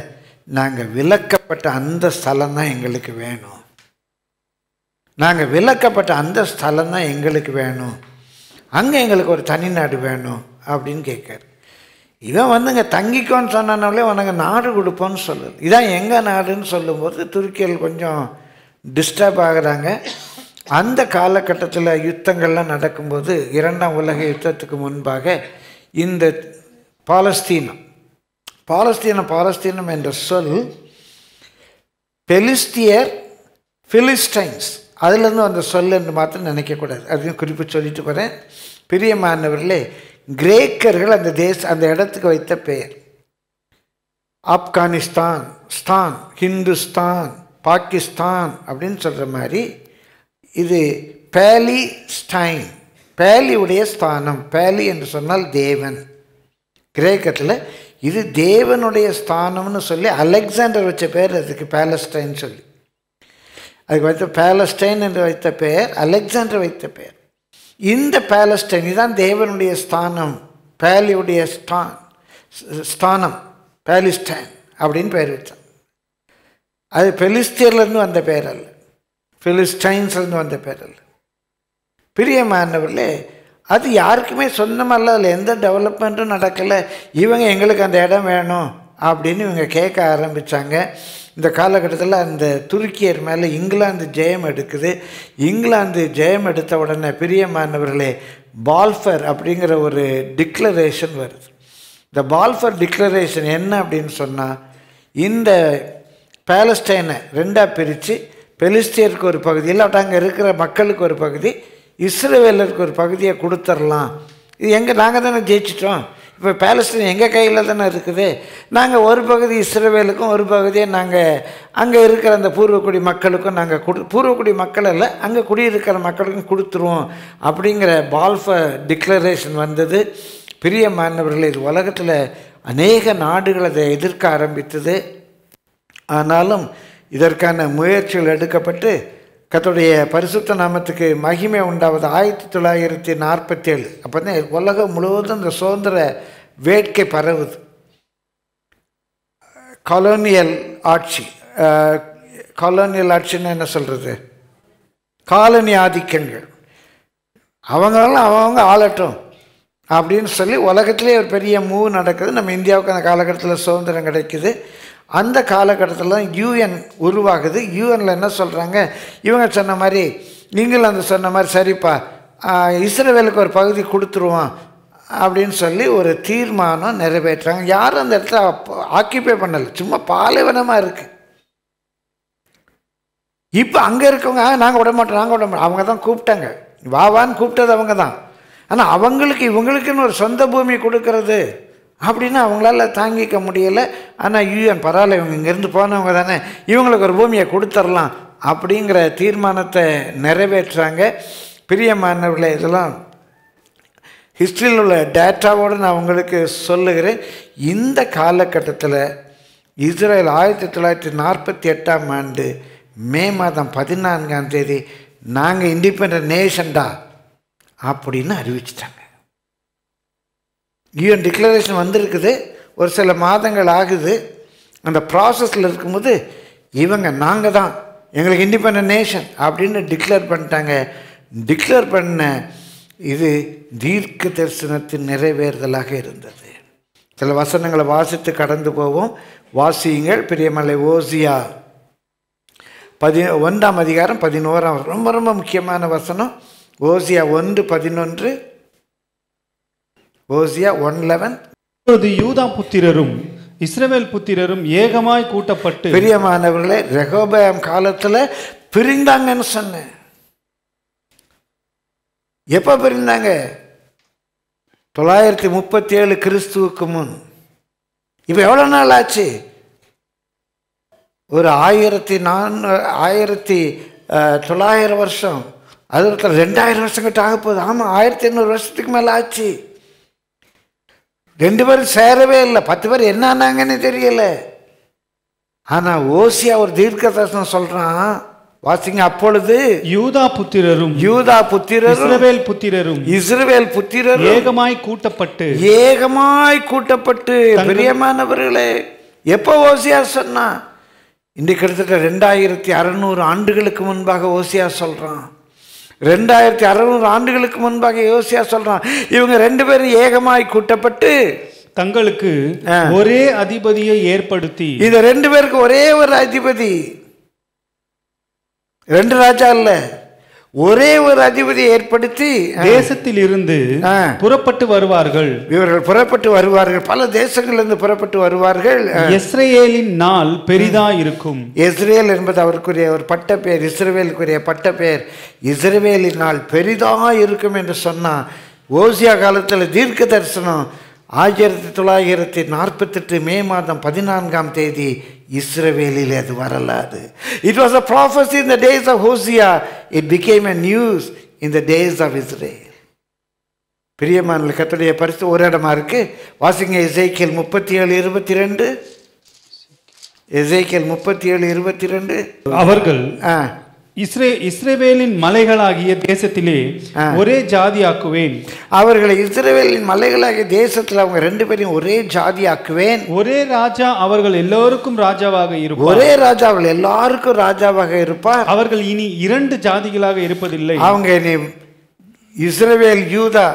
நாங்கள் விலக்கப்பட்ட அந்த ஸ்தலம் தான் எங்களுக்கு வேணும். நாங்கள் விலக்கப்பட்ட அந்த ஸ்தலம் தான் எங்களுக்கு வேணும். அங்கே எங்களுக்கு ஒரு தனி நாடு வேணும் அப்படின்னு கேட்காரு. இவன் வந்துங்க தங்கிக்கோன்னு சொன்னாலே உனக்கு நாடு கொடுப்போன்னு சொல்லுது. இதான் எங்கள் நாடுன்னு சொல்லும்போது துருக்கியில் கொஞ்சம் டிஸ்டர்ப் ஆகிறாங்க. அந்த காலகட்டத்தில் யுத்தங்கள்லாம் நடக்கும்போது இரண்டாம் உலக யுத்தத்துக்கு முன்பாக இந்த பாலஸ்தீனம் பாலஸ்தீனம் பாலஸ்தீனம் என்ற சொல் பெலிஸ்தியர் பிலிஸ்டைன்ஸ் அதுலேருந்து அந்த சொல் என்று மாத்திரம் நினைக்கக்கூடாது. அதையும் குறிப்பு சொல்லிட்டு போகிறேன் பிரியமானவர்களே கிரேக்கர்கள் அந்த தேச அந்த இடத்துக்கு வைத்த பெயர். ஆப்கானிஸ்தான் ஸ்தான் ஹிந்துஸ்தான் பாகிஸ்தான் அப்படின்னு சொல்கிற மாதிரி இது பேலி ஸ்டைன் பேலியுடைய ஸ்தானம். பேலி என்று சொன்னால் தேவன். கிரேக்கத்தில் இது தேவனுடைய ஸ்தானம்னு சொல்லி அலெக்சாண்டர் வச்ச பேர் அதுக்கு பேலஸ்டைன் சொல்லி. அதுக்கு வைத்த பேலஸ்டைன் என்று வைத்த பெயர் அலெக்சாண்டர் வைத்த பெயர். இந்த பேலஸ்டைன் இதுதான் தேவனுடைய ஸ்தானம் பேலியுடைய ஸ்தான் ஸ்தானம் பேலிஸ்டைன் அப்படின்னு பெயர் வச்சான். அது பெலிஸ்தியர்லேருந்து வந்த பேர் அல்ல பெலிஸ்டைன்ஸ்லேருந்து வந்த பேர் அல்ல. பிரியமானவர்களே அது யாருக்குமே சொந்தமல்ல அதில் எந்த டெவலப்மெண்ட்டும் நடக்கலை. இவங்க எங்களுக்கு அந்த இடம் வேணும் அப்படின்னு இவங்க கேட்க ஆரம்பித்தாங்க இந்த காலகட்டத்தில் அந்த துருக்கியர் மேலே இங்கிலாந்து ஜெயம் எடுக்குது. இங்கிலாந்து ஜெயம் எடுத்த உடனே பிரியமானவர்களே பால்ஃபர் அப்படிங்கிற ஒரு டிக்ளரேஷன் வருது. இந்த பால்ஃபர் டிக்ளரேஷன் என்ன அப்படின்னு சொன்னால் இந்த பேலஸ்டைனை ரெண்டாக பிரித்து பெலிஸ்தியருக்கு ஒரு பகுதி இல்லாட்ட அங்கே இருக்கிற மக்களுக்கு ஒரு பகுதி இஸ்ரேவேலருக்கு ஒரு பகுதியை கொடுத்துர்லாம். இது எங்கே நாங்கள் தானே ஜெயிச்சிட்டோம். இப்போ பேலஸ்டீன் எங்கள் கையில் தானே இருக்குது? நாங்கள் ஒரு பகுதி இஸ்ரேவேலுக்கும் ஒரு பகுதியை நாங்கள் அங்கே இருக்கிற அந்த பூர்வக்குடி மக்களுக்கும் நாங்கள் கொடு பூர்வக்குடி மக்கள் இல்லை அங்கே குடியிருக்கிற மக்களுக்கும் கொடுத்துருவோம் அப்படிங்கிற பால்ஃப டிக்ளரேஷன் வந்தது. பெரிய மாணவர்கள் இது உலகத்தில் அநேக நாடுகள் அதை எதிர்க்க ஆரம்பித்தது. ஆனாலும் இதற்கான முயற்சிகள் எடுக்கப்பட்டு கத்தோடைய பரிசுத்த நாமத்துக்கு மகிமை உண்டாவது ஆயிரத்தி தொள்ளாயிரத்தி நாற்பத்தி ஏழு அப்போ தான் உலகம் முழுவதும் இந்த சுதந்திர வேட்கை பரவுது. காலோனியல் ஆட்சி காலோனியல் ஆட்சின்னு என்ன சொல்கிறது காலனி ஆதிக்கங்கள். அவங்களும் அவங்கவுங்க ஆளட்டும் அப்படின்னு சொல்லி உலகத்திலே ஒரு பெரிய மூவ் நடக்குது. நம்ம இந்தியாவுக்கு அந்த காலகட்டத்தில் சுதந்திரம் கிடைக்குது. அந்த காலகட்டத்தில் தான் யூஎன் உருவாகுது. யூஎனில் என்ன சொல்கிறாங்க இவங்க சொன்ன மாதிரி நீங்களும் அந்த சொன்ன மாதிரி சரிப்பா இஸ்ரேவேலுக்கு ஒரு பகுதி கொடுத்துருவோம் அப்படின்னு சொல்லி ஒரு தீர்மானம் நிறைவேற்றுறாங்க. யாரும் அந்த இடத்துல ஆக்கியபை பண்ணலை. சும்மா பாலைவனமாக இருக்குது இப்போ அங்கே இருக்கவங்க நாங்கள் விட மாட்டோம் நாங்கள் விட மாட்டோம். அவங்க தான் கூப்பிட்டாங்க. வா வான்னு கூப்பிட்டது அவங்க தான். ஆனால் அவங்களுக்கு இவங்களுக்குன்னு ஒரு சொந்த பூமி கொடுக்கறது அப்படின்னு அவங்களால தாங்கிக்க முடியலை. ஆனால் யூஎன் பரவாயில்ல இவங்க இங்கேருந்து போனவங்க தானே இவங்களுக்கு ஒரு பூமியை கொடுத்துர்லாம் அப்படிங்கிற தீர்மானத்தை நிறைவேற்றுறாங்க. பிரியமானவர்களே இதெல்லாம் ஹிஸ்ட்ரியில் உள்ள டேட்டாவோடு நான் உங்களுக்கு சொல்லுகிறேன். இந்த காலகட்டத்தில் இஸ்ரேல் ஆயிரத்தி தொள்ளாயிரத்தி நாற்பத்தி எட்டாம் ஆண்டு மே மாதம் பதினான்காம் தேதி நாங்கள் இண்டிபெண்ட் நேஷன்டா அப்படின்னு அறிவிச்சிட்டாங்க. யூஎன் டிக்ளரேஷன் வந்திருக்குது. ஒரு சில மாதங்கள் ஆகுது. அந்த ப்ராசஸில் இருக்கும்போது இவங்க நாங்கள் தான். எங்களுக்கு இண்டிபெண்ட் நேஷன் அப்படின்னு டிக்ளேர் பண்ணிட்டாங்க. டிக்ளேர் பண்ண இது தீர்க்க தரிசனத்தின் நிறைவேறுதலாக இருந்தது. சில வசனங்களை வாசித்து கடந்து போவோம். வாசியுங்கள். பெரியமலை ஓசியா பதி ஒன்றாம் அதிகாரம் பதினோராம் ரொம்ப ரொம்ப முக்கியமான வசனம். ஓசியா ஒன்று பதினொன்று ஓசியா ஒன் லெவன் இப்பொழுது யூதா புத்திரரும் இஸ்ரவேல் புத்திரரும் ஏகமாய் கூட்டப்பட்டு பிரியமானவர்களே ரெகோபயம் காலத்தில் பிரிந்தாங்கன்னு சொன்னேன். எப்போ பிரிந்தாங்க? தொள்ளாயிரத்தி முப்பத்தி ஏழு கிறிஸ்துவுக்கு முன். இப்போ எவ்வளோ நாள் ஆச்சு? ஒரு ஆயிரத்தி நான் ஆயிரத்தி தொள்ளாயிரம் வருஷம். அது ஒருத்தர் ரெண்டாயிரம் வருஷம் கிட்ட ஆக போகுது. ஆமாம் ஆயிரத்தி எண்ணூறு வருஷத்துக்கு மேலே ஆச்சு. ரெண்டு பேரும் சேரவே இல்லை. பத்து பேர் என்ன ஆனாங்கன்னு தெரியல. ஆனால் ஓசியா ஒரு தீர்க்க தரிசனம் சொல்கிறான் வாசிங்க அப்பொழுது யூதா புத்திரரும் யூதா புத்திரரும் இஸ்ரவேல் புத்திரரும் இஸ்ரவேல் புத்திரரும் ஏகமாய் கூட்டப்பட்டு ஏகமாய் கூட்டப்பட்டு. பிரியமானவர்களே எப்போ ஓசியா சொன்னா இன்றைக்கு கிட்டத்தட்ட ரெண்டாயிரத்தி அறநூறு ஆண்டுகளுக்கு முன்பாக ஓசியா சொல்றான். ரெண்டாயிரத்தி அறநூறு ஆண்டுகளுக்கு முன்பாக ஓசியா சொல்றான் இவங்க ரெண்டு பேரும் ஏகமாய் கூட்டப்பட்டு தங்களுக்கு. ஒரே அதிபதியை ஏற்படுத்தி இது ரெண்டு பேருக்கு ஒரே ஒரு அதிபதி ரெண்டு ராஜா இல்ல ஒரே ஒரு அதிபதி ஏற்படுத்தி தேசத்தில் இருந்து. புறப்பட்டு வருவார்கள். இவர்கள் புறப்பட்டு வருவார்கள். பல தேசங்களிலிருந்து புறப்பட்டு வருவார்கள். இஸ்ரேலின் நாள் பெரிதா இருக்கும். இஸ்ரேல் என்பது அவருக்குரிய ஒரு பட்ட பெயர் இஸ்ரவேலுக்குரிய பட்ட பெயர். இஸ்ரவேலினால் பெரிதாக இருக்கும் என்று சொன்னான் ஓசியா காலத்தில் தீர்க்க தரிசனம் ஆயிரத்தி தொள்ளாயிரத்தி நாற்பத்தெட்டு மே மாதம் பதினான்காம் தேதி இஸ்ரவேலில் அது வரலாறு. It was a prophecy in the days of Hosea it became a news in the days of Israel பிரியமான கத்துடைய பரிசு ஒரு இடமா இருக்கு. வாசிங்க எசேக்கியல் முப்பத்தி ஏழு இருபத்தி ரெண்டு எசேக்கியல் முப்பத்தி ஏழு இருபத்தி ரெண்டு அவர்கள் இஸ்ரே இஸ்ரவேலின் மலைகளாகிய தேசத்திலே ஒரே ஜாதியாக்குவேன். அவர்களை இஸ்ரவேலின் மலைகளாகிய தேசத்தில் அவங்க ரெண்டு பேரையும் ஒரே ஜாதி ஆக்குவேன் ஒரே ராஜா அவர்கள் எல்லோருக்கும் ராஜாவாக இருப்பார். ஒரே ராஜா அவர்கள் எல்லாருக்கும் ராஜாவாக இருப்பார். அவர்கள் இனி இரண்டு ஜாதிகளாக இருப்பதில்லை. அவங்க இனி இஸ்ரவேல் யூதா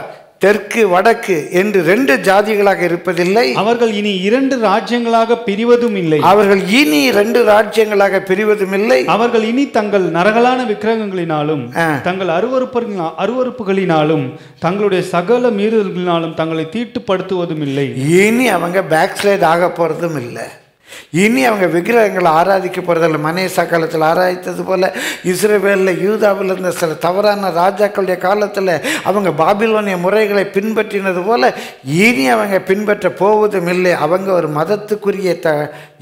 தெற்கு வடக்கு என்று ரெண்டு ஜாதிகளாக இருப்பதில்லை. அவர்கள் இனி இரண்டு ராஜ்யங்களாக பிரிவதும் இல்லை. அவர்கள் இனி ரெண்டு ராஜ்யங்களாக பிரிவதும் இல்லை அவர்கள் இனி தங்கள் நரகலான விக்கிரகங்களினாலும். தங்கள் அருவறுப்பு அருவறுப்புகளினாலும் தங்களுடைய சகல மீறுதல்களினாலும் தங்களை தீட்டுப்படுத்துவதும் இல்லை இனி அவங்க பேக் ஸ்லைட் ஆக போகிறதும் இல்லை இனி அவங்க விக்கிரகங்களை ஆராதிக்க போகிறதில்ல மனேசா காலத்தில் ஆராதித்தது போல இஸ்ரேவேலில் யூதாவில் இருந்த சில தவறான ராஜாக்களுடைய காலத்தில் அவங்க பாபிலோனிய முறைகளை பின்பற்றினது போல இனி அவங்க பின்பற்ற போவதும் இல்லை. அவங்க ஒரு மதத்துக்குரிய த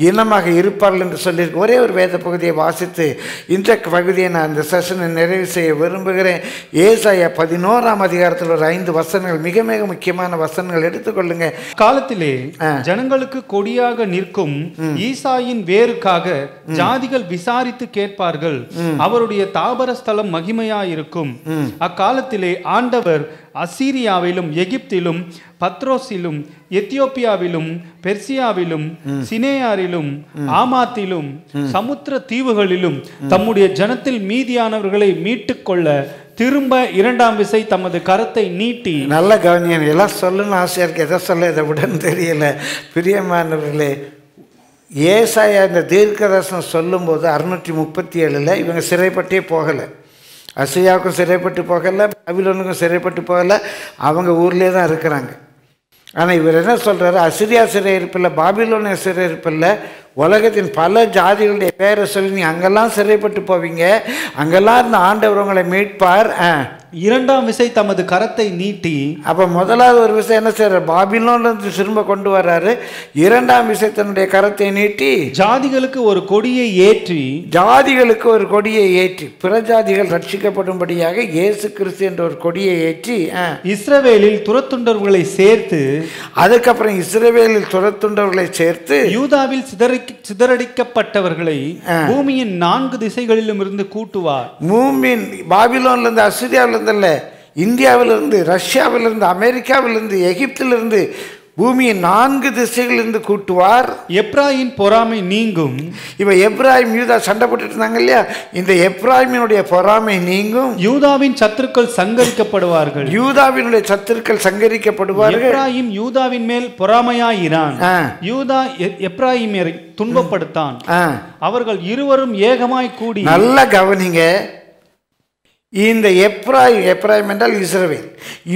இனமாக இருப்பார்கள் என்று சொல்லியிருக்கு. ஒரே ஒரு வேத பகுதியை வாசித்து இந்த பகுதியை நான் அந்த செஷனை நிறைவு செய்ய விரும்புகிறேன். ஏசாயா பதினோராம் அதிகாரத்தில் ஒரு ஐந்து வசனங்கள் மிக மிக முக்கியமான வசனங்கள் எடுத்துக்கொள்ளுங்க. காலத்திலே ஜனங்களுக்கு கொடியாக நிற்கும் ஈசாயின் வேருக்காக ஜாதிகள் விசாரித்து கேட்பார்கள். அவருடைய தாபர ஸ்தலம் மகிமையாயிருக்கும் அக்காலத்திலே ஆண்டவர் அசீரியாவிலும் எகிப்திலும் பத்ரோஸிலும் எத்தியோப்பியாவிலும் பெர்சியாவிலும் சினேயாரிலும் ஆமாத்திலும் சமுத்திர தீவுகளிலும் தம்முடைய ஜனத்தில் மீதியானவர்களை மீட்டுக்கொள்ள திரும்ப இரண்டாம் விசை தமது கரத்தை நீட்டி. நல்ல கவனியன். எல்லாம் சொல்லணும்னு ஆசையாக இருக்கு. எதை சொல்ல இதை விடன்னு தெரியல. பிரியமானவர்களே ஏசாயா இந்த தீர்க்கதர்சனம் சொல்லும்போது அறுநூற்றி முப்பத்தி ஏழில் இவங்க சிறைப்பட்டே போகலை. அசையாவுக்கும் சிறைப்பட்டு போகலை பாபிலோனுக்கும் சிறைப்பட்டு போகலை. அவங்க ஊர்லேயே தான் இருக்கிறாங்க. ஆனால் இவர் என்ன சொல்கிறாரு அசிரியா சிறையிருப்பில் பாபிலோனிய சிறையிருப்பில் உலகத்தின் பல ஜாதிகளுடைய பேரை சொல்லி நீ அங்கெல்லாம் சிறைப்பட்டு போவீங்க. அங்கெல்லாம் இருந்த ஆண்டவர் உங்களை மீட்பார். ஆ. இரண்டாம் விசை தமது கரத்தை நீட்டி அப்போ முதலாவது ஒரு விஷயம் என்ன செய்யறாரு? பாபிலோன்லேருந்து திரும்ப கொண்டு வர்றாரு. இரண்டாம் விஷயத்தினுடைய கரத்தை நீட்டி ஜாதிகளுக்கு ஒரு கொடியை ஏற்றி ஜாதிகளுக்கு ஒரு கொடியை ஏற்றி பிற ஜாதிகள் ரட்சிக்கப்படும்படியாக இயேசு கிறிஸ்து என்ற ஒரு கொடியை ஏற்றி. இஸ்ரவேலில் துரத்துண்டவர்களை சேர்த்து அதுக்கப்புறம் இஸ்ரவேலில் துரத்துண்டவர்களை சேர்த்து யூதாவில் சிதறி சிதறடிக்கப்பட்டவர்களை பூமியின் நான்கு திசைகளிலும் இருந்து கூட்டுவார். மூமின் பாபிலோன்லேருந்து அசிரியாவிலேருந்து இல்லை இந்தியாவிலிருந்து ரஷ்யாவிலிருந்து அமெரிக்காவிலிருந்து எகிப்திலிருந்து பூமியை நான்கு திசைகளிலிருந்து கூட்டுவார். எப்ராயின் பொறாமை நீங்கும். இவ எப்ராஹிம் யூதா சண்டை போட்டுட்டு இருந்தாங்க இல்லையா? இந்த எப்ராஹிமினுடைய பொறாமை நீங்கும். யூதாவின் சத்துருக்கள் சங்கரிக்கப்படுவார்கள். யூதாவினுடைய சத்துருக்கள் சங்கரிக்கப்படுவார்கள். எப்ராயிம் யூதாவின் மேல் பொறாமையாயிரான். யூதா எ- எப்ராயிமரை துன்பப்படுத்தான். அவர்கள் இருவரும் ஏகமாய் கூடி நல்லா கவனிங்க. இந்த எப்ராஹிம் எப்ராஹிம் என்றால் இஸ்ரவேல்.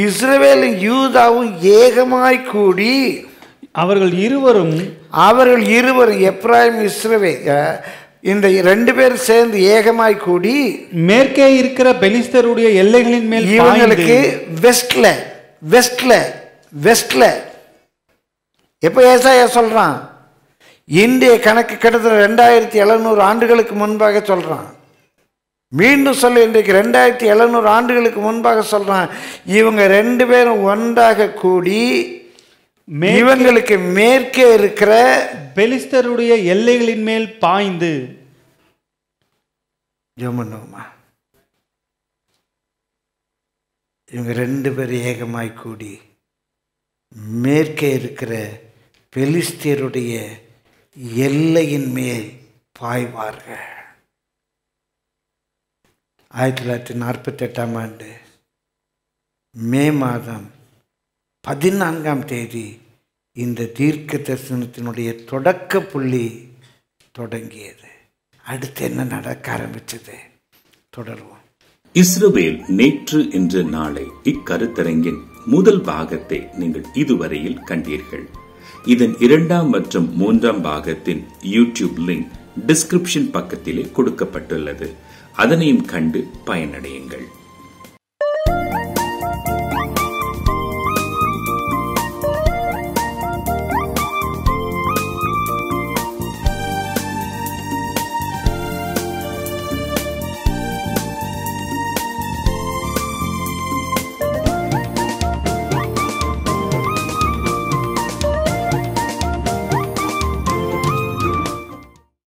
இஸ்ரவேலும் யூதாவும் ஏகமாய் கூடி அவர்கள் இருவரும் அவர்கள் இருவரும் எப்ராஹிம் இஸ்ரவேல் அஹ், இந்த ரெண்டு பேரும் சேர்ந்து ஏகமாய் கூடி மேற்கே இருக்கிற பெலிஸ்தருடைய எல்லைகளின் மேல் இவங்களுக்கு வெஸ்ட்ல வெஸ்ட்ல வெஸ்ட்ல. எப்போ ஏசாயா சொல்றான்? இந்திய கணக்கு கிட்டத்தட்ட ரெண்டாயிரத்தி எழுநூறு ஆண்டுகளுக்கு முன்பாக சொல்றான். மீண்டும் சொல்ல இன்றைக்கு ரெண்டாயிரத்தி எழுநூறு ஆண்டுகளுக்கு முன்பாக சொல்றான் இவங்க ரெண்டு பேரும் ஒன்றாக கூடி இவங்களுக்கு மேற்கே இருக்கிற பெலிஸ்தருடைய எல்லைகளின் மேல் பாய்ந்து. ஜோமனோமா இவங்க ரெண்டு பேரும் ஏகமாய் கூடி மேற்கே இருக்கிற பெலிஸ்தியருடைய எல்லையின் மேல் பாய்வார்கள். ஆயிரத்தி தொள்ளாயிரத்தி நாற்பத்தெட்டாம் ஆண்டு மே மாதம் பதினான்காம் தேதி இந்த தீர்க்க தரிசனத்தினுடைய தொடக்க புள்ளி தொடங்கியது. அடுத்து என்ன நடக்க ஆரம்பிச்சது? தொடர்வோம். இஸ்ரவேல் நேற்று என்ற நாளை இக்கருத்தரங்கின் முதல் பாகத்தை நீங்கள் இதுவரையில் கண்டீர்கள். இதன் இரண்டாம் மற்றும் மூன்றாம் பாகத்தின் யூடியூப் லிங்க் டிஸ்கிரிப்ஷன் பக்கத்திலே கொடுக்கப்பட்டுள்ளது. அதனையும் கண்டு பயனடையுங்கள்.